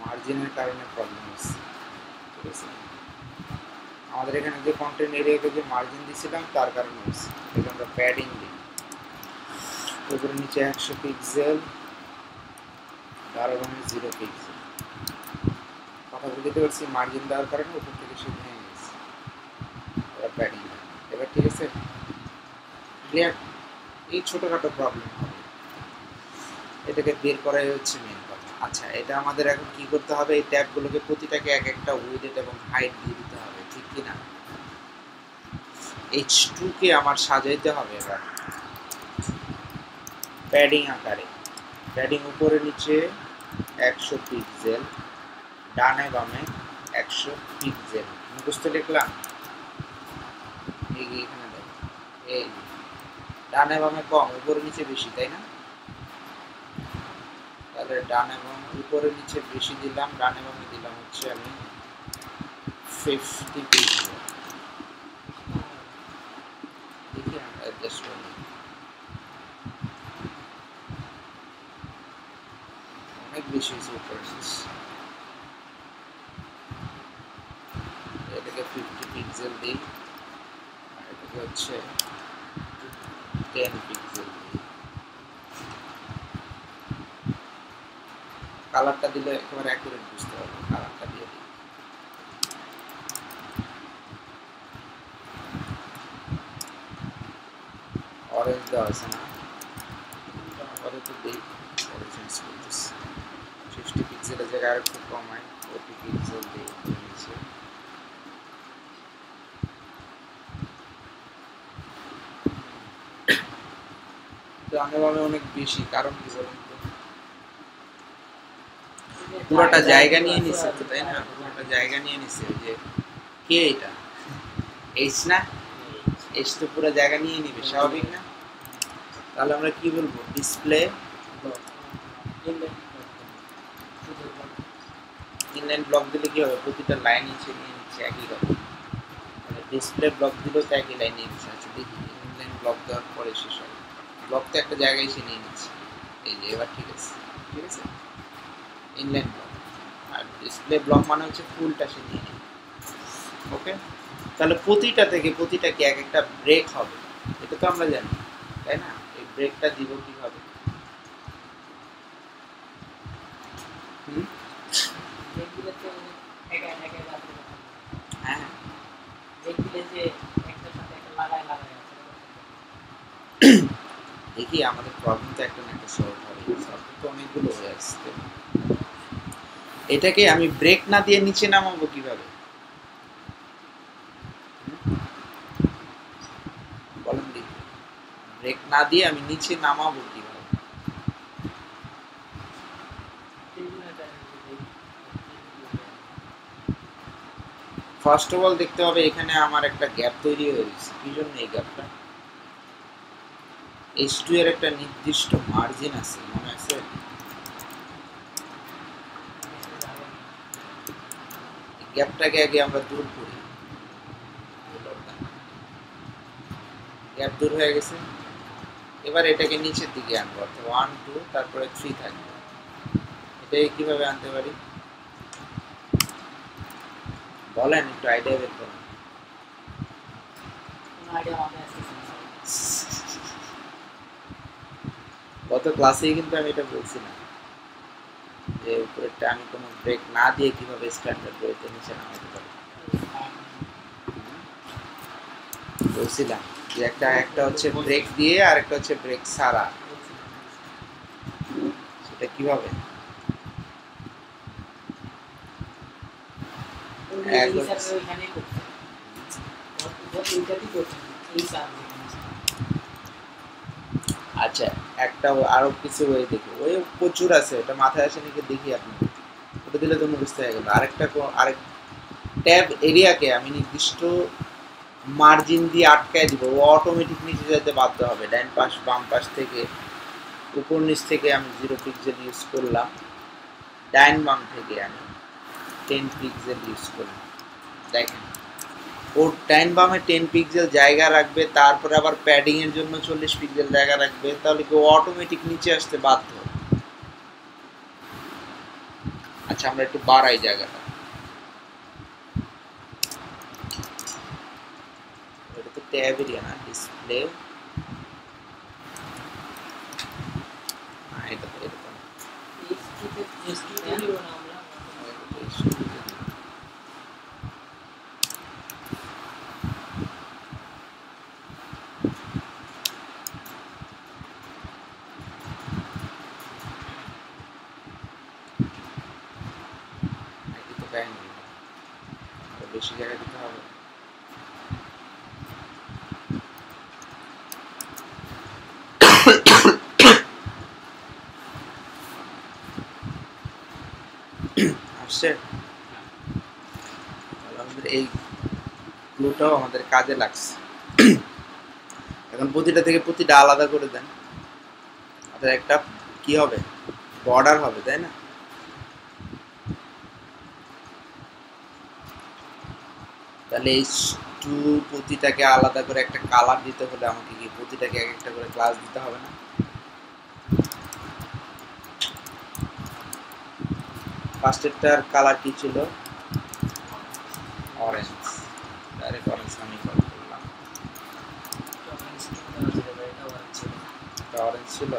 Margin, কারণে প্রবলেম হচ্ছে ঠিক আছে আমাদের এখানে যে কন্টেন্ট এরিয়াকে যে মার্জিন দিয়েছিলাম, তার কারণে হচ্ছে এটা আমরা প্যাডিং দিই। উপরে নিচে একশো পিক্সেল তার মানে জিরো পিক্সেল কথা বুঝতে পারছি মার্জিন দেওয়ার কারণে উপর থেকে সে ভেঙে গেছে। এবার প্যাডিং এবার ঠিক আছে? এই ছোটোখাটো প্রবলেম হবে। এটাকে বের করাই হচ্ছে মেন কথা। আচ্ছা এটা আমাদের এখন কি করতে হবে? এই ট্যাবগুলোকে প্রতিটাকে এক একটা উইডেট এবং হাইট দিয়ে এইচ কে আমার সাজাইতে হবে এবার। প্যাডিং আকারে। প্যাডিং উপরে নিচে একশো পিক্সেল ডানে বামে একশো পিক্সেল মুখস্থ লিখলাম? এখানে দেখো। এই। ডানে বামে কম, উপরে নিচে বেশি, তাই না? তাহলে ডানে বামে, উপরে নিচে বেশি দিলাম, ডানে বামে দিলাম হচ্ছে আমি ফিফটি পিক্সেল করে নিই। অনেক বেশি হয়েছে উপরে এটাকে ফিফটি পিক্সেল দিই আর এটাকে হচ্ছে টেন পিক্সেল দিই কালারটা দিলে একেবারে অ্যাকুরেট বুঝতে পারব। কালারটা দিয়ে দিই অরেঞ্জ দেওয়া আছে না দিই করতেছি ফিফটি পিক্সেলের জায়গায় আর একটু ফোরটি পিক্সেল দিই নিচে অনেক বেশি কারণ কি বলুন পুরোটা জায়গা নিয়ে নিচ্ছে তো তাই না পুরোটা জায়গা নিয়ে নিচ্ছে যে কে এটা এইচ না এইচ তো পুরো জায়গা নিয়ে নিবে স্বাভাবিক না তাহলে আমরা কি বলব? ডিসপ্লে তিন লাইন ব্লক দিলে কি হবে? প্রতিটা লাইন নিচে নিয়ে নিচ্ছে একই কথা মানে ডিসপ্লে ব্লক দিলেও তো একই লাইন নিয়ে নিচ্ছে আচ্ছা দেখি তিন লাইন ব্লক দেওয়ার পরে শেষ হবে। ব্লক তো একটা জায়গায় এসে নিয়ে নিচ্ছে। এই যে, এবার ঠিক আছে। ঠিক আছে? ইনলাইন ব্লক আর ডিসপ্লে ব্লক মানে হচ্ছে ফুলটা সে নিয়ে নেবে। ওকে তাহলে প্রতিটা থেকে প্রতিটা কি এক একটা ব্রেক হবে? এটা তো আমরা জানি, তাই না? ব্রেকটা দিব কীভাবে। দেখি আমাদের প্রবলেম তো একটা না একটা সলভ হবে। তো অনেকগুলো হয়ে আসছে। এটাকে আমি ব্রেক না দিয়ে নিচে নামাবো কীভাবে হুম? বলেন দেখি ব্রেক না দিয়ে আমি নিচে নামাবো কীভাবে? ফার্স্ট অফ অল দেখতে হবে এখানে আমার একটা গ্যাপ তৈরি হয়ে গেছে। কি জন্য এই গ্যাপটা এইচ টু এর একটা নির্দিষ্ট মার্জিন আছে, মনে আছে? গ্যাপটাকে আগে আমরা দূর করি। গ্যাপ দূর হয়ে গেছে। এবার এটাকে নিচের দিকে আনব অর্থাৎ ওয়ান টু তারপরে থ্রি থাকবে। এটাকে কীভাবে আনতে পারি? বলেন একটু আইডিয়া বের করুন। গত ক্লাসেই কিন্তু আমি এটা বলছিলাম যে উপরেরটা আমি কোনো ব্রেক না দিয়ে কীভাবে স্ট্যান্ডার্ড বইতে নিচে নামাতে পারি? বলছিলাম। একটা একটা হচ্ছে ব্রেক দিয়ে আর একটা হচ্ছে ব্রেক ছাড়া। সেটা কীভাবে? আচ্ছা একটা আরও কিছু ওই দেখি ওই প্রচুর আছে ওটা মাথায় আসে নাকি দেখি আপনি। ওটা দিলে তো বুঝতে হয়ে গেল আরেকটা আরেক ট্যাব এরিয়াকে আমি নির্দিষ্ট মার্জিন দিয়ে আটকায় দিব, ও অটোমেটিক নিচে যেতে বাধ্য হবে। ডাইন পাশ, বাম পাশ থেকে, উপর নিচ থেকে আমি জিরো পিক্সেল ইউজ করলাম। ডাইন বাম থেকে আমি টেন পিক্সেল ইউজ করলাম। দেখেন ওর ডাইন বামে টেন পিক্সেল জায়গা রাখবে, তারপরে আবার প্যাডিংয়ের জন্য চল্লিশ পিক্সেল জায়গা রাখবে, তাহলে কি অটোমেটিক নিচে আসতে বাধ্য আচ্ছা আচ্ছা আমরা একটু বাড়াই জায়গাটা। এটা তো ট্যাব এরিয়া না ডিসপ্লে এটা তো এটা তো না। এসকিতে এসকিতে নিব না আমরা একই তো কাহিনী আরও বেশি জায়গা দিতে হবে আসছে আমাদের এই গ্লুটাও আমাদের কাজে লাগছে। এখন প্রতিটা থেকে প্রতিটা আলাদা করে দেন। আমাদের একটা কি হবে? বর্ডার হবে, তাই না? তাহলে এই টু প্রতিটাকে আলাদা করে একটা কালার দিতে হলে আমাকে কি প্রতিটাকে এক একটা করে ক্লাস দিতে হবে না? ফার্স্টেরটার কালার কি ছিল? অরেঞ্জ ডাইরেক্ট অরেঞ্জ আমি কল করলাম। এটা অরেঞ্জ ছিল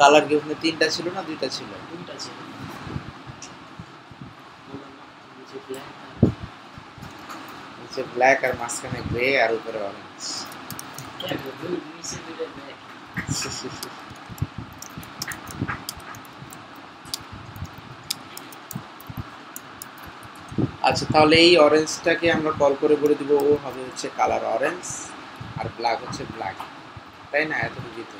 কালার কি ওখানে তিনটা ছিল না দুইটা ছিল। নিচে ব্ল্যাক আর মাঝখানে গ্রে আর উপরে অরেঞ্জ আচ্ছা তাহলে এই অরেঞ্জটাকে আমরা কল করে বলে দিব, ও হবে হচ্ছে কালার অরেঞ্জ আর ব্ল্যাক হচ্ছে ব্ল্যাক তাই না? এতটুকু তো।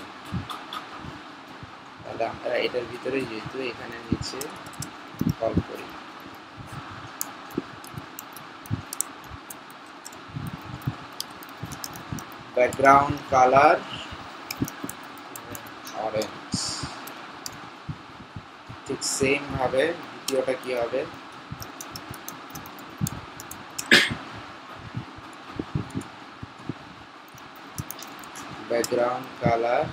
তাহলে আমরা এটার ভিতরে যেহেতু এখানে নিচে কল করি। ব্যাকগ্রাউন্ড কালার অরেঞ্জ ঠিক সেম ভাবে দ্বিতীয়টা কি হবে? ব্যাকগ্রাউন্ড কালার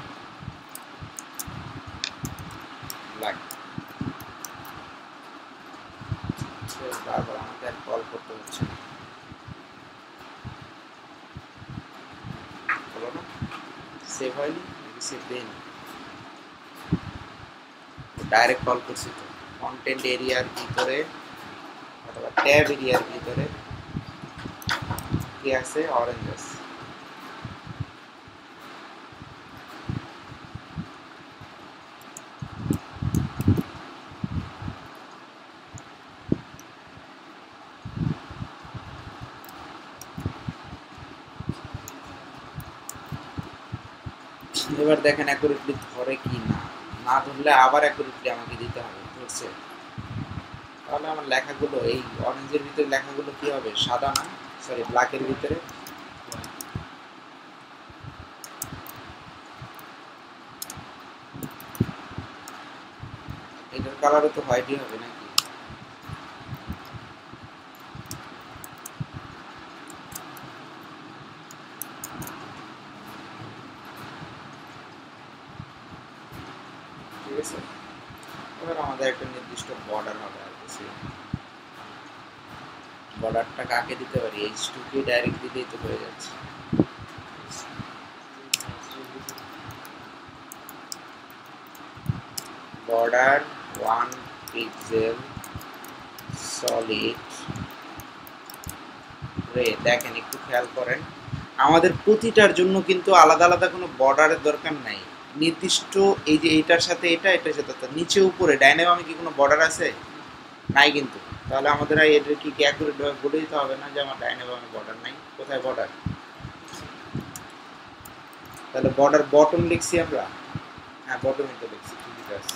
ব্ল্যাক বারবার আমাকে আর কল করতে হচ্ছে না হলো না সেভ হয়নি নাকি সেভ দেয়নি ডাইরেক্ট কল করছি তো। কন্টেন্ট এরিয়ার ভিতরে, অথবা ট্যাব এরিয়ার ভিতরে কি আছে? অরেঞ্জ আছে। এবার দেখেন অ্যাকুরেটলি ধরে কি না। না আবার আবার রুটি আমাকে দিতে হবে ধরছে তাহলে আমার লেখাগুলো, এই অরেঞ্জের ভিতরে লেখাগুলো কি হবে? সাদা না? সরি ব্ল্যাকের ভিতরে? এটার কালারও তো হোয়াইটই হবে নাকি ঠিক আছে এবার আমাদের একটা নির্দিষ্ট বর্ডার হবে আর কিছু বর্ডারটা কাকে দিতে পারি এইচ টু কে ডাইরেক্ট দিলেই তো হয়ে যাচ্ছে। বর্ডার ওয়ান পিক্সেল সলিড রে দেখেন একটু খেয়াল করেন। আমাদের প্রতিটার জন্য কিন্তু আলাদা আলাদা কোনো বর্ডারের দরকার নাই। নির্দিষ্ট এই যে এইটার সাথে এটা, এটার সাথে। নিচে উপরে ডাইনামামে কি কোনো বর্ডার আছে? নাই কিন্তু। তাহলে আমাদের আর এদের কি অ্যাকুরেট ভাবে বলে দিতে হবে না যে আমার ডাইনামামে বর্ডার নাই? কোথায় বর্ডার তাহলে বর্ডার বটম লিখছি আমরা? হ্যাঁ বটমই তো লিখছি ঠিকই আছে?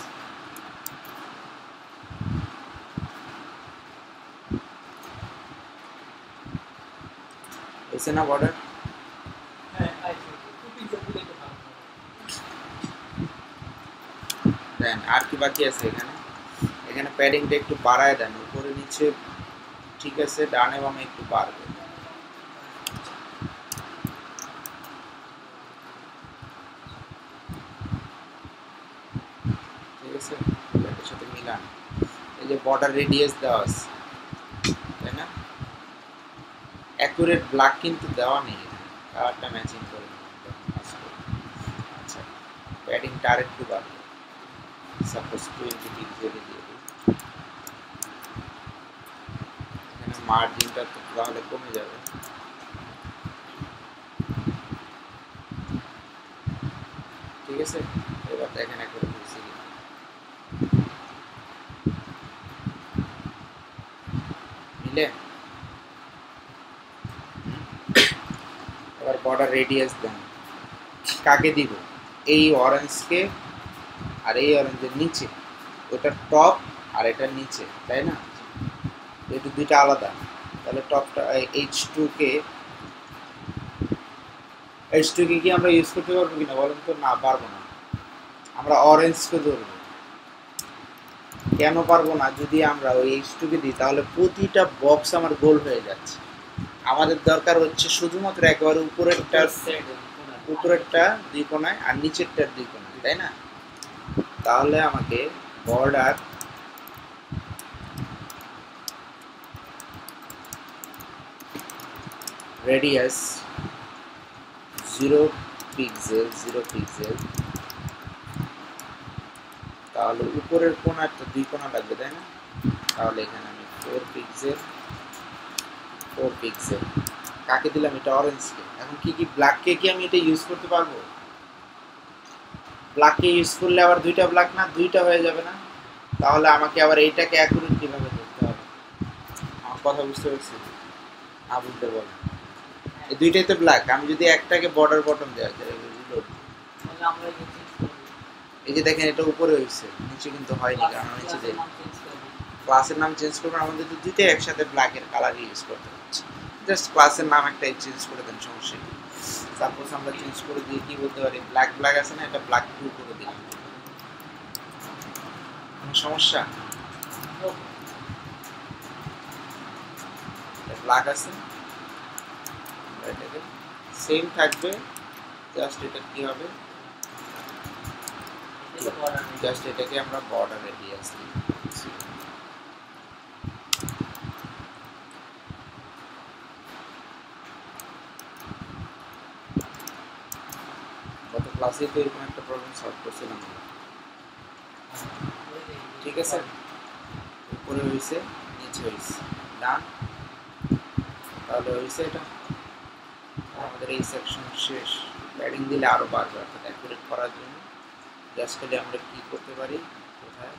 হয়েছে না বর্ডার দেন আর কি বাকি আছে এখানে? এখানে প্যাডিংটা একটু বাড়ায় দেন, উপরে নিচে ঠিক আছে, ডানে বামে একটু বাড়বে। ঠিক তাই না? ব্ল্যাক কিন্তু দেওয়া নেই কালারটা ম্যাচিং করে আচ্ছা বাড়বে। দিয়ে দিই এখানে মার্জিনটা তো তাহলে কমে যাবে ঠিক আছে এবার দেখেন একবার বুঝছি কি মিলে এবার বর্ডার রেডিয়াস দেন কাকে দিব এই অরেঞ্জকে আর এই অরেঞ্জের নিচে ওটার টপ আর এটার নিচে তাই না যেহেতু দুইটা আলাদা। তাহলে টপটা এইচ টু কে এইচ টু কে কি আমরা ইউজ করতে পারব কিনা বলেন তো? না পারব না। আমরা অরেঞ্জকে ধরবো। কেন পারব না? যদি আমরা ওই এইচ টুকে দিই তাহলে প্রতিটা বক্স আমার গোল হয়ে যাচ্ছে। আমাদের দরকার হচ্ছে শুধুমাত্র একেবারে উপরেরটা উপরেরটা দুই কোনায় আর নিচেরটার দুই কোনায় তাই না? তাহলে আমাকে border radius zero pixel zero pixel তাহলে উপরের কোনাটা দুই কোনা লাগবে, তাই না? তাহলে এখানে আমি ফোর পিক্সেল ফোর পিক্সেল কাকে দিলাম? এটা অরেঞ্জকে এখন কি কি ব্ল্যাককে কি আমি এটা ইউজ করতে পারব? ব্ল্যাককে ইউজ করলে আবার দুইটা ব্ল্যাক না? দুইটা হয়ে যাবে না? তাহলে আমাকে আবার এইটাকে অ্যাকুরেট কীভাবে করতে হবে? আমার কথা বুঝতে পারছি না বুঝতে পারব দুইটাই তো ব্ল্যাক আমি যদি একটাকে বর্ডার বটন দেওয়া যায় এই যে দেখেন এটা উপরে হয়েছে নিচে কিন্তু হয়নি কারণ নিচে দেয় ক্লাসের নাম চেঞ্জ করবেন আমাদের তো দুইটাই একসাথে ব্ল্যাকের কালার ইউজ করতে হচ্ছে। জাস্ট ক্লাসের নাম একটা চেঞ্জ করে দেন সমস্যা নেই সাপোজ আমরা চেঞ্জ করে দিয়ে কি বলতে পারি? ব্ল্যাক ব্ল্যাক আছে না? এটা ব্ল্যাক ব্লু করে দিই। কোনো সমস্যা? ব্ল্যাক আছে? এটাকে সেম থাকবে জাস্ট এটা কি হবে? জাস্ট এটাকে আমরা বর্ডার রেডিয়াস দিই গত ক্লাসে তো এরকম একটা প্রবলেম সলভ করছিলাম। ঠিক আছে? উপরে হয়েছে নিচে হয়েছে ডান তাহলে হয়েছে এটা। আমাদের এই সেকশন শেষ প্যাডিং দিলে আরও বাড়বে অর্থাৎ অ্যাকুরেট করার জন্য। জাস্ট খালি আমরা কি করতে পারি, কোথায়?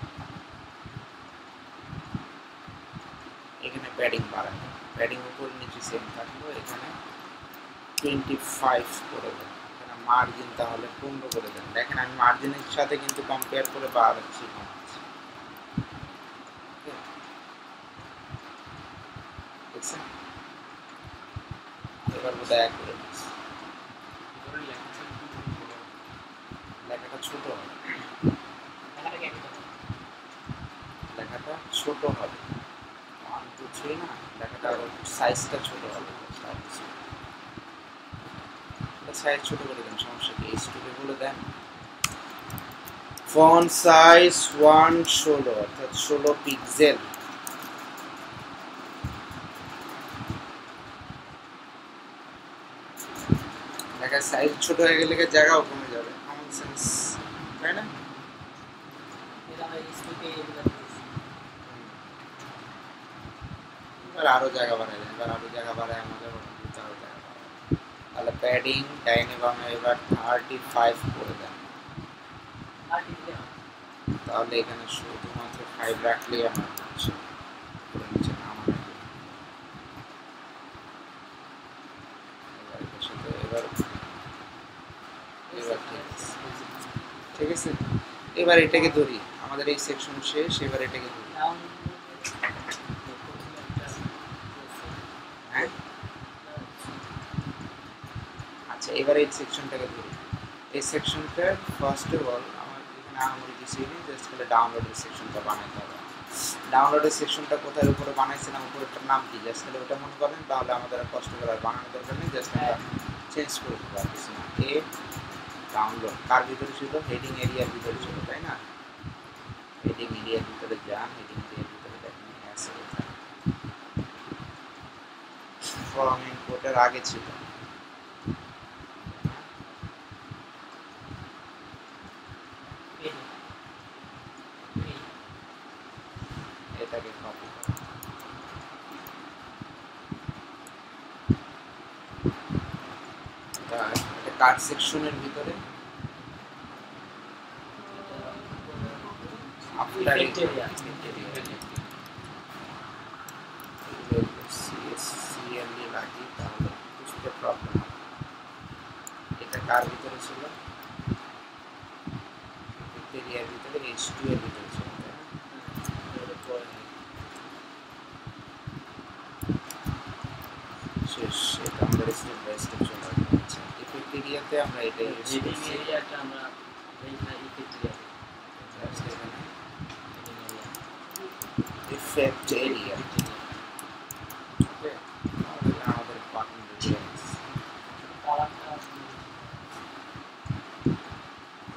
এখানে প্যাডিং বাড়ানো। প্যাডিং উপর নিচে সেম থাকল, এখানে টোয়েন্টি ফাইভ করে দেন। এখানে মার্জিন তাহলে পনেরো করে দেন। দেখেন, আমি মার্জিনের সাথে কিন্তু কম্পেয়ার করে বাড়াচ্ছি। দেখছেন? এবার বোধ হয় করে দিচ্ছি লেখাটা ছোট হবে লেখাটা ছোট হবে ওয়ান টু থ্রি না লেখাটা আরও সাইজটা ছোট হবে সাইজ ছোট করে দেন সমস্যা কি এইচ টুকে বলে দেন ফন্ট সাইজ ওয়ান ষোলো অর্থাৎ ষোলো পিক্সেল লেখার সাইজ ছোট হয়ে গেলে জায়গাও কমে যাবে কমন সেন্স তাই না এবার আরও জায়গা বাড়ায় দেন এবার আরও জায়গা বাড়ায় আমাদের দিতে হবে জায়গা বাড়ায়। তাহলে প্যাডিং ডাইনে বামে এবার থার্টি ফাইভ করে দেন। তাহলে এখানে শুধুমাত্র ফাইভ রাখলেই আমার হচ্ছে। ঠিক আছে। এবার এটাকে ধরি। আমাদের এই সেকশন শেষ, এবার এটাকে ধরি হ্যাঁ আচ্ছা এবার এই সেকশনটাকে ধরি। এই সেকশনটা ফার্স্ট অফ অল আমার এখানে আমার কিছুই নেই জাস্ট খালি ডাউনলোডের সেকশনটা বানাতে হবে। ডাউনলোডের সেকশনটা কোথায়? উপরে বানাইছিলাম উপরেরটার নাম কি? জাস্ট তাহলে ওটা মনে করেন তাহলে আমাদের কষ্ট করে আর বানানোর দরকার নেই জাস্ট আমরা চেঞ্জ করে দেবো আর কিছু না এ ডাউনলোড কার ভিতরে ছিল? হেডিং এরিয়ার ভিতরে ছিল তাই না? হেডিং এরিয়ার ভিতরে যান হেডিং এরিয়ার ভিতরে দেখেন ফর্ম ইম্পোর্টের আগে ছিল এই যে। এই। এটাকে কপি কার সেকশনের ভিতরে? After Effect area. সিএলডি রাখি তাহলে বুঝতে প্রবলেম এটা কার ভিতরে ছিল এরিয়ার ভিতরে এইচ টু এর ভিতরে ছিল তাই না? এটা পরে। শেষ এটা আমাদের স্টেপ বাই স্টেপ চলে আসবে আচ্ছা ইফেক্ট এরিয়াতে আমরা এটা ইউজ Heading করছি area টা আমরা এইখানে effect area। Just এখানে Heading area। Effect area Effect area। Okay আমাদের আমাদের বাটন রেডিয়াস কালারটা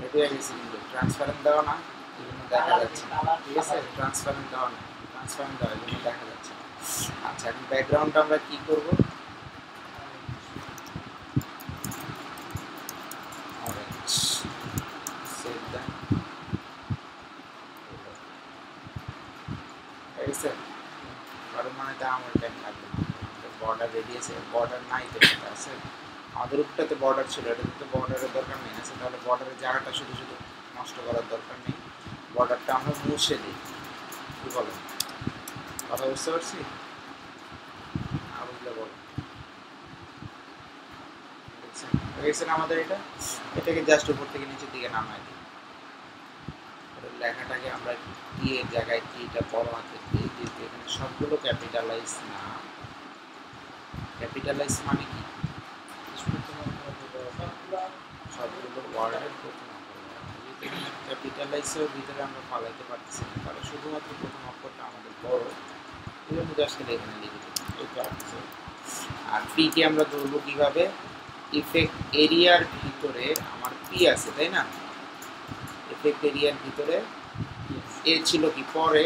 রেডিয়াস কিন্তু ট্রান্সপারেন্ট দেওয়া না এই জন্য দেখা Colour- যাচ্ছে না। colour ঠিক আছে colour। ট্রান্সপারেন্ট দেওয়া না ট্রান্সপারেন্ট দেওয়া এই জন্য দেখা যাচ্ছে না। আচ্ছা এখন ব্যাকগ্রাউন্ডটা আমরা কি করব অরেঞ্জ সেভ দেন ঠিক আছে কারণ মানে তা আমার টাইম লাগবে না বর্ডার রেডিয়াসে বর্ডার নাই তো আছে আমাদের বর্ডার ছিল এটাতে তো বর্ডারের দরকার নেই আছে তাহলে বর্ডারের জায়গাটা শুধু শুধু নষ্ট করার দরকার নেই বর্ডারটা আমরা মুছে দিই। কি বলেন? কথা বুঝতে পারছি না বুঝলে বলো দেখছেন? হয়ে গেছে না আমাদের এটা এটাকে জাস্ট উপর থেকে নিচের দিকে নামাই দিই। লেখাটাকে আমরা কি এর জায়গায় কি, এটা বড় হাতে দিয়ে যেহেতু এখানে সবগুলো ক্যাপিটালাইজ না। ক্যাপিটালাইজ মানে কি? সবগুলো ওয়ার্ডের প্রথম ক্যাপিটালাইজের ভিতরে আমরা ফালাইতে পারতেছি না। তাহলে শুধুমাত্র প্রথম অক্ষরটা আমাদের বড়। এই জন্য জাস্ট এখানে লিখে এই আর কিছু। না। আর পি কে আমরা ধরবো কীভাবে? ইফেক্ট এরিয়ার ভিতরে আমার পি আছে, তাই না? ইফেক্ট এরিয়ার ভিতরে এ ছিল কি? পরে।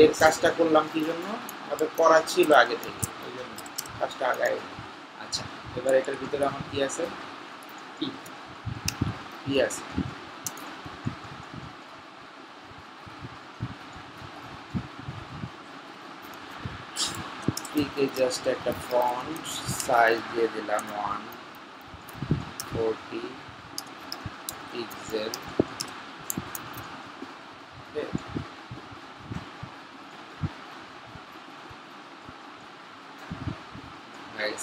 এর কাজটা করলাম কি জন্য? আমাদের করা ছিল আগে থেকে, এই জন্য কাজটা আগায় আচ্ছা এবার এটার ভিতরে আমার কি আছে? পি পি আছে। পিকে জাস্ট একটা ফন্ট সাইজ দিয়ে দিলাম ওয়ান ফোরটি পিক্সেল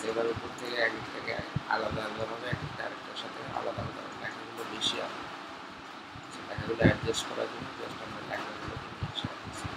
এবার উপর থেকে এক থেকে আলাদা আলাদা ভাবে এক একটা আরেকটার সাথে আলাদা আলাদা লেখাগুলো বেশি সেই লেখাগুলো অ্যাডজাস্ট করার জন্য জাস্ট আমরা লেখাগুলো নিয়ে এসে আসছি।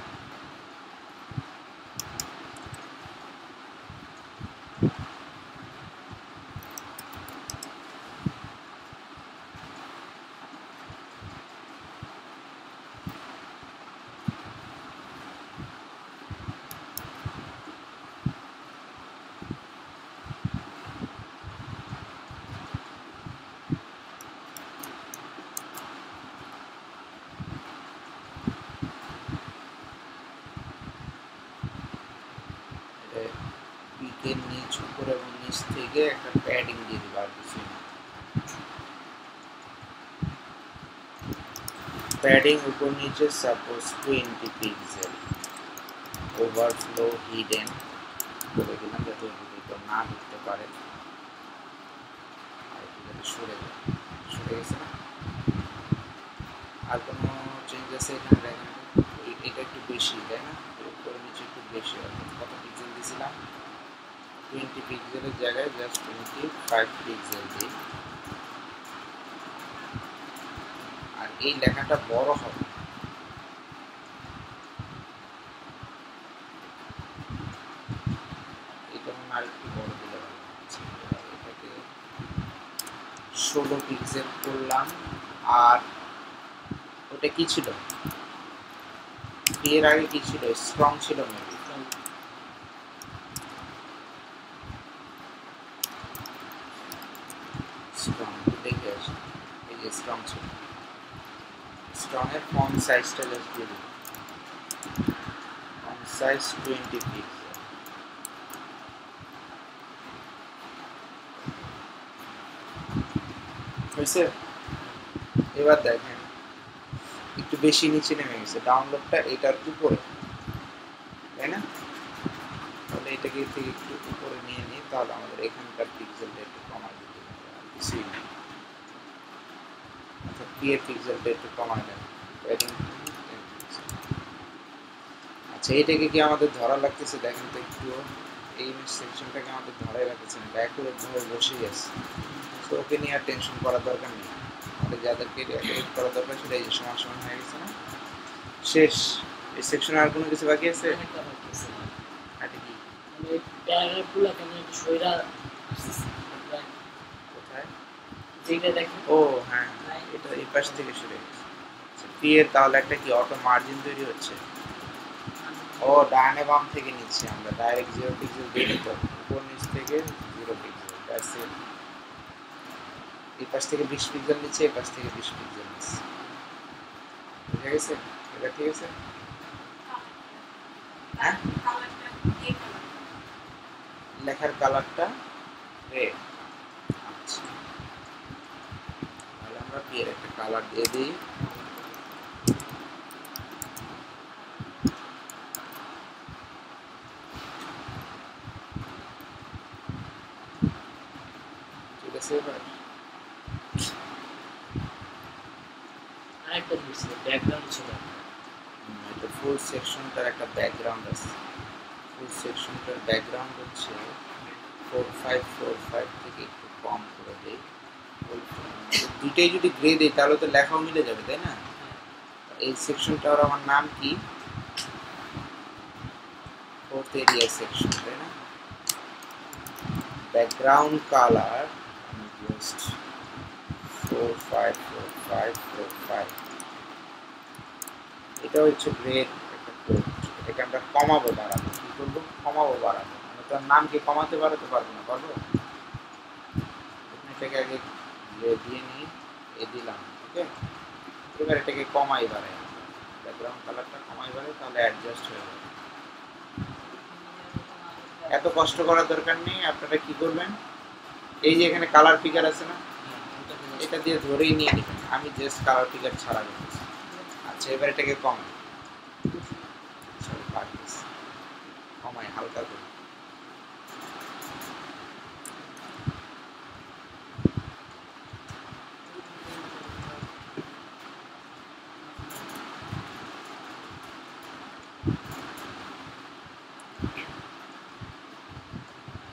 এটা পিকের নিচ উপর এবং নিচ থেকে একটা প্যাডিং দিয়ে দিবা আর কিছু প্যাডিং উপর নিচে suppose twenty pixel overflow hidden করে দিলাম যাতে কেউ না ঢুকতে পারে সরে গেছে আর কোনো চেঞ্জ আছে এখানে দেখেন এটা একটু বেশি তাই না উপরে নিচে একটু বেশি কত পিক্সেল দিয়েছিলাম টোয়েন্টি পিক্সেলের জায়গায় জাস্ট টোয়েন্টি ফাইভ পিক্সেল দিই আর এই লেখাটা বড় হবে। ষোলো পিক্সেল করলাম। আর ওটা কি ছিল? এর আগে কি ছিল? স্ট্রং ছিল মেবি স্ট্রং দেখে আসি এই যে স্ট্রং ছিল স্ট্রং এর ফন্ট সাইজটা জাস্ট দিয়ে দিই ফন্ট সাইজ টোয়েন্টি পিক্সেল হয়েছে এবার দেখেন একটু বেশি নিচে নেমে গেছে ডাউনলোডটা এটার উপরে তাই না তাহলে এটাকে থেকে একটু উপরে নিয়ে নিই তাহলে আমাদের এখানকার পিক্সেলটা একটু কমাই দিতে হবে আর কিছুই না অর্থাৎ পি এর পিক্সেলটা একটু কমাই দেন আচ্ছা এটাকে কি আমাদের ধরা লাগতেছে? দেখেন তো একটু এই সেকশনটাকে আমাদের ধরাই লাগতেছে না ব্যাকুরেট ভাবে বসে গেছে তো ওকে নিয়ে আর টেনশন করার দরকার নেই। আমাদের যাদেরকে রিয়াক্ট করার দরকার সেটা এই যে সমান সমান হয়ে গেছে না? শেষ। এই সেকশনে আর কোনো কিছু বাকি আছে? কি? মানে এই প্যারাগ্রাফগুলো কেন একটু সইরা কোথায়? যেটা দেখেন। ও হ্যাঁ এটা এই পাশ থেকে সরে গেছে। পি এর তাহলে একটা কি অটো মার্জিন তৈরি হচ্ছে? ও ডানে বাম থেকে নিচ্ছি আমরা ডাইরেক্ট জিরো পিক্সেল দিয়ে তো উপর নিচ থেকে জিরো পিক্সেল দ্যাটস এই পাশ থেকে বিশ পিক্সেল নিচ্ছে, এই পাশ থেকে বিশ পিক্সেল নিচ্ছে। বুঝে গেছে? এটা ঠিক আছে? হ্যাঁ? লেখার কালারটা রেড আচ্ছা। তাহলে আমরা এর একটা কালার দিয়ে দিই ঠিক আছে এবার আরেকটা জিনিস ব্যাকগ্রাউন্ড ছিল হুম, এটা ফুল সেকশনটার একটা ব্যাকগ্রাউন্ড আছে ফুল সেকশনটার ব্যাকগ্রাউন্ড হচ্ছে ফোর ফাইভ ফোর ফাইভ থেকে একটু কম করে দেই। দুইটাই যদি গ্রে দেই, তাহলে তো লেখাও মিলে যাবে, তাই না? এই সেকশনটার আমার নাম কি? ফোর্থ এরিয়া সেকশন তাই না? ব্যাকগ্রাউন্ড কালার আমি just four five four five four five এটা হচ্ছে কোড এটাকে আমরা কমাবো বাড়াবো করব কমাবো বাড়াবো মানে তার নাম কি কমাতে বাড়াতে পারব না পারব? এটাকে আগে ইয়ে দিয়ে নিই এ দিলাম ওকে? এবার এটাকে কমাই বাড়াই। ব্যাকগ্রাউন্ড কালারটা কমাই বাড়াই তাহলে অ্যাডজাস্ট হয়ে যাবে। এত কষ্ট করার দরকার নেই আপনারা কি করবেন? এই যে এখানে কালার ফিগার আছে না? এটা দিয়ে ধরেই নিয়ে নেবেন। আমি জাস্ট কালার ফিগার ছাড়া আচ্ছা এবার এটাকে কমাই। Sorry, পারতেছি। কমাই হালকা করে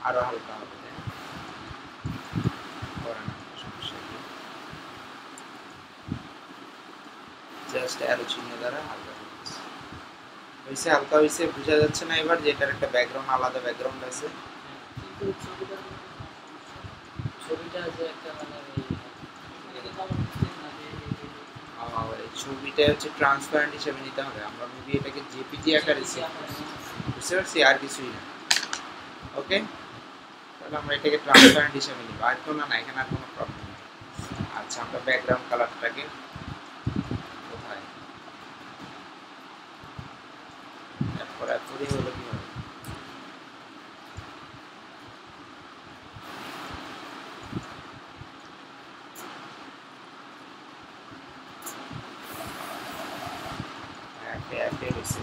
আরও হালকা হবে তাই না? করে না, সমস্যা নেই। জাস্ট অ্যারো চিহ্ন দ্বারা হালকা করতেছি হয়েছে হালকা হয়েছে বোঝা যাচ্ছে না এবার যে এটার একটা ব্যাকগ্রাউন্ড আলাদা ব্যাকগ্রাউন্ড আছে। ছবিটা যে একটা মানে ছবিটা হচ্ছে ট্রান্সপারেন্ট হিসেবে নিতে হবে। আমরা মুভি এটাকে জেপিজি আকারে বুঝতে পারছি? আর কিছুই না। ওকে তাহলে আমরা এটাকে ট্রান্সপারেন্ট হিসেবে নিব। আর কোনো না এখানে আর কোনো প্রবলেম নেই। আচ্ছা আমরা ব্যাকগ্রাউন্ড কালারটাকে কোথায় এরপরই হলো কি হবে একে একে হয়েছে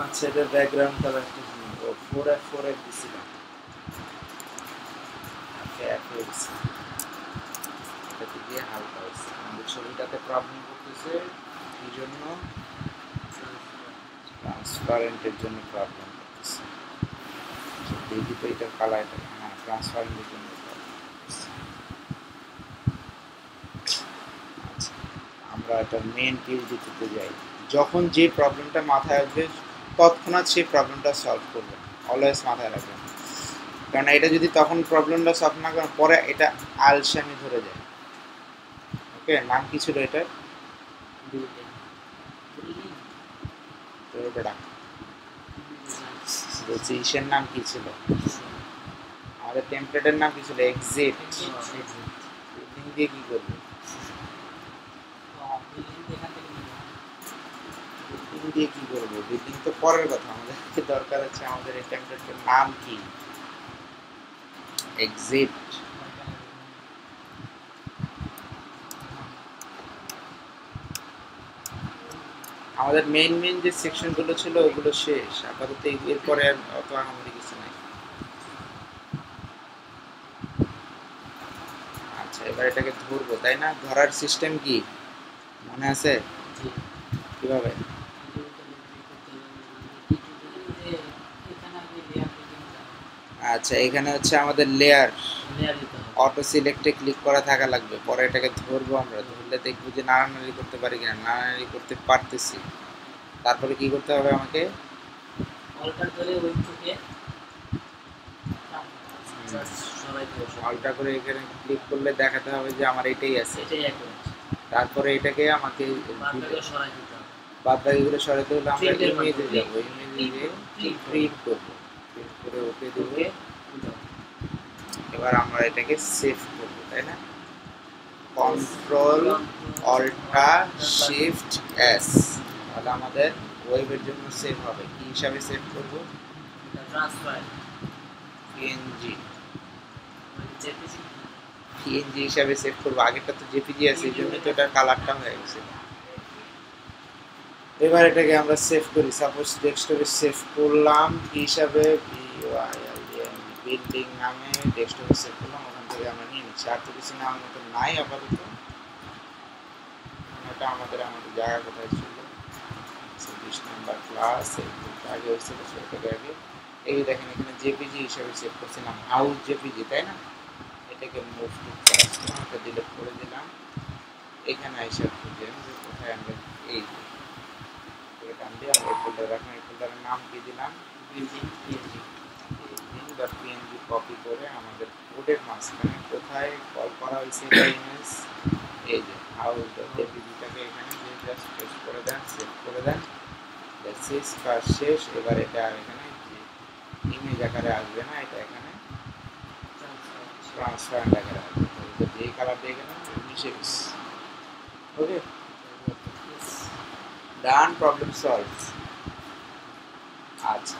আচ্ছা এটা ব্যাকগ্রাউন্ড কালারটা ও ফোর এফ ফোর এফ দিছিলাম এটাতে হালকা হয়েছে। ছবিটাতে প্রবলেম করতেছে। কি জন্য ট্রান্সপারেন্টের জন্য প্রবলেম করতেছে। দেখি তো এটার কালারটা হ্যাঁ ট্রান্সপারেন্টের জন্য। আচ্ছা আমরা একটা মেন পিএইচডিতে যাই। যখন যে প্রবলেমটা মাথায় আসবে তৎক্ষণাৎ সেই প্রবলেমটা সলভ করবেন অলওয়েজ মাথায় রাখবেন কারণ এটা যদি তখন প্রবলেমটা সলভ না করেন পরে এটা আলসামি ধরে যায়। ওকে নাম কি ছিল এটা তোর বলছি, ইসের নাম কি ছিল? আর টেম্পলেটের নাম কি ছিল? এক্সিট লিঙ্ক দিয়ে কি করব? বিল্ডিং দিয়ে কি করব? বিল্ডিং তো পরের কথা আমাদেরকে দরকার আছে আমাদের এই টেমপ্লেটের নাম কি? এক্সিট আমাদের মেইন মেইন যে সেকশনগুলো ছিল ওগুলো শেষ। আপাতত এরপরে আর অত আহামরি কিছু নাই। আচ্ছা এবার এটাকে ধরবো তাই না? ধরার সিস্টেম কি? মনে আছে? কীভাবে? আচ্ছা এখানে হচ্ছে আমাদের লেয়ার লেয়ার অটো সিলেক্টে ক্লিক করা থাকা লাগবে। পরে এটাকে ধরবো আমরা। ধরলে দেখব যে নাড়ানাড়ি করতে পারি কিনা। নাড়ানাড়ি করতে পারতেছি। তারপরে কি করতে হবে আমাকে? অল্টা করে এখানে ক্লিক করলে দেখাতে হবে যে আমার এটাই আছে। তারপরে এটাকে আমাকে বাদ বাকিগুলো সরাতে হলে আমরা ইমেজে যাব। ইমেজে গিয়ে প্রিন্ট করব। প্রিন্ট করে ওকে দেবো। এবার আমরা এটাকে সেভ করব তাই না? কন্ট্রোল অল্টা শিফট এস তাহলে আমাদের ওয়েবের জন্য সেভ হবে। কি হিসাবে সেভ করব? পিএনজি পিএনজি হিসাবে সেভ করব। আগেরটা তো জেপিজি আছে এই জন্য তো এটার কালারটা হয়ে গেছে। এবার এটাকে আমরা সেভ করি। সাপোজ ডেস্কটপে সেভ করলাম কি হিসাবে? বিল্ডিং নামে ডেস্কটপে সেভ করলাম, ওখান থেকে আমরা নিয়ে নিচ্ছি। আর তো কিছু নেওয়ার মতো নাই আপাতত। এটা আমাদের আমাদের জায়গা কোথায় ছিল? চব্বিশ নাম্বার ক্লাস আগে হয়েছিল, সেটাকে আগে। এই দেখেন, এখানে জেপিজি হিসাবে সেভ করছিলাম হাউস জেপিজি তাই না? এটাকে মুভ এটা ডিলিট করে দিলাম। এখানে এসে খুঁজেন যে কোথায় আমরা, এই টান দিয়ে আমরা এই ফোল্ডার রাখলাম, এই ফোল্ডারের নাম কি দিলাম ডট পিএনজি কপি করে আমাদের কোডের মাঝখানে কোথায় কল করা হয়েছে এটা ইমেজ এই যে হাউস ডট এখানে যে জাস্ট পেস্ট করে দেন সেভ করে দেন শেষ কাজ শেষ, এবার এটা আর এখানে যে ইমেজ আকারে আসবে না, এটা এখানে ট্রান্সপারেন্ট আকারে আসবে। তো যেই কালার দিয়ে গেলাম মিশে গেছে। ওকে ডান প্রবলেম সলভ আচ্ছা।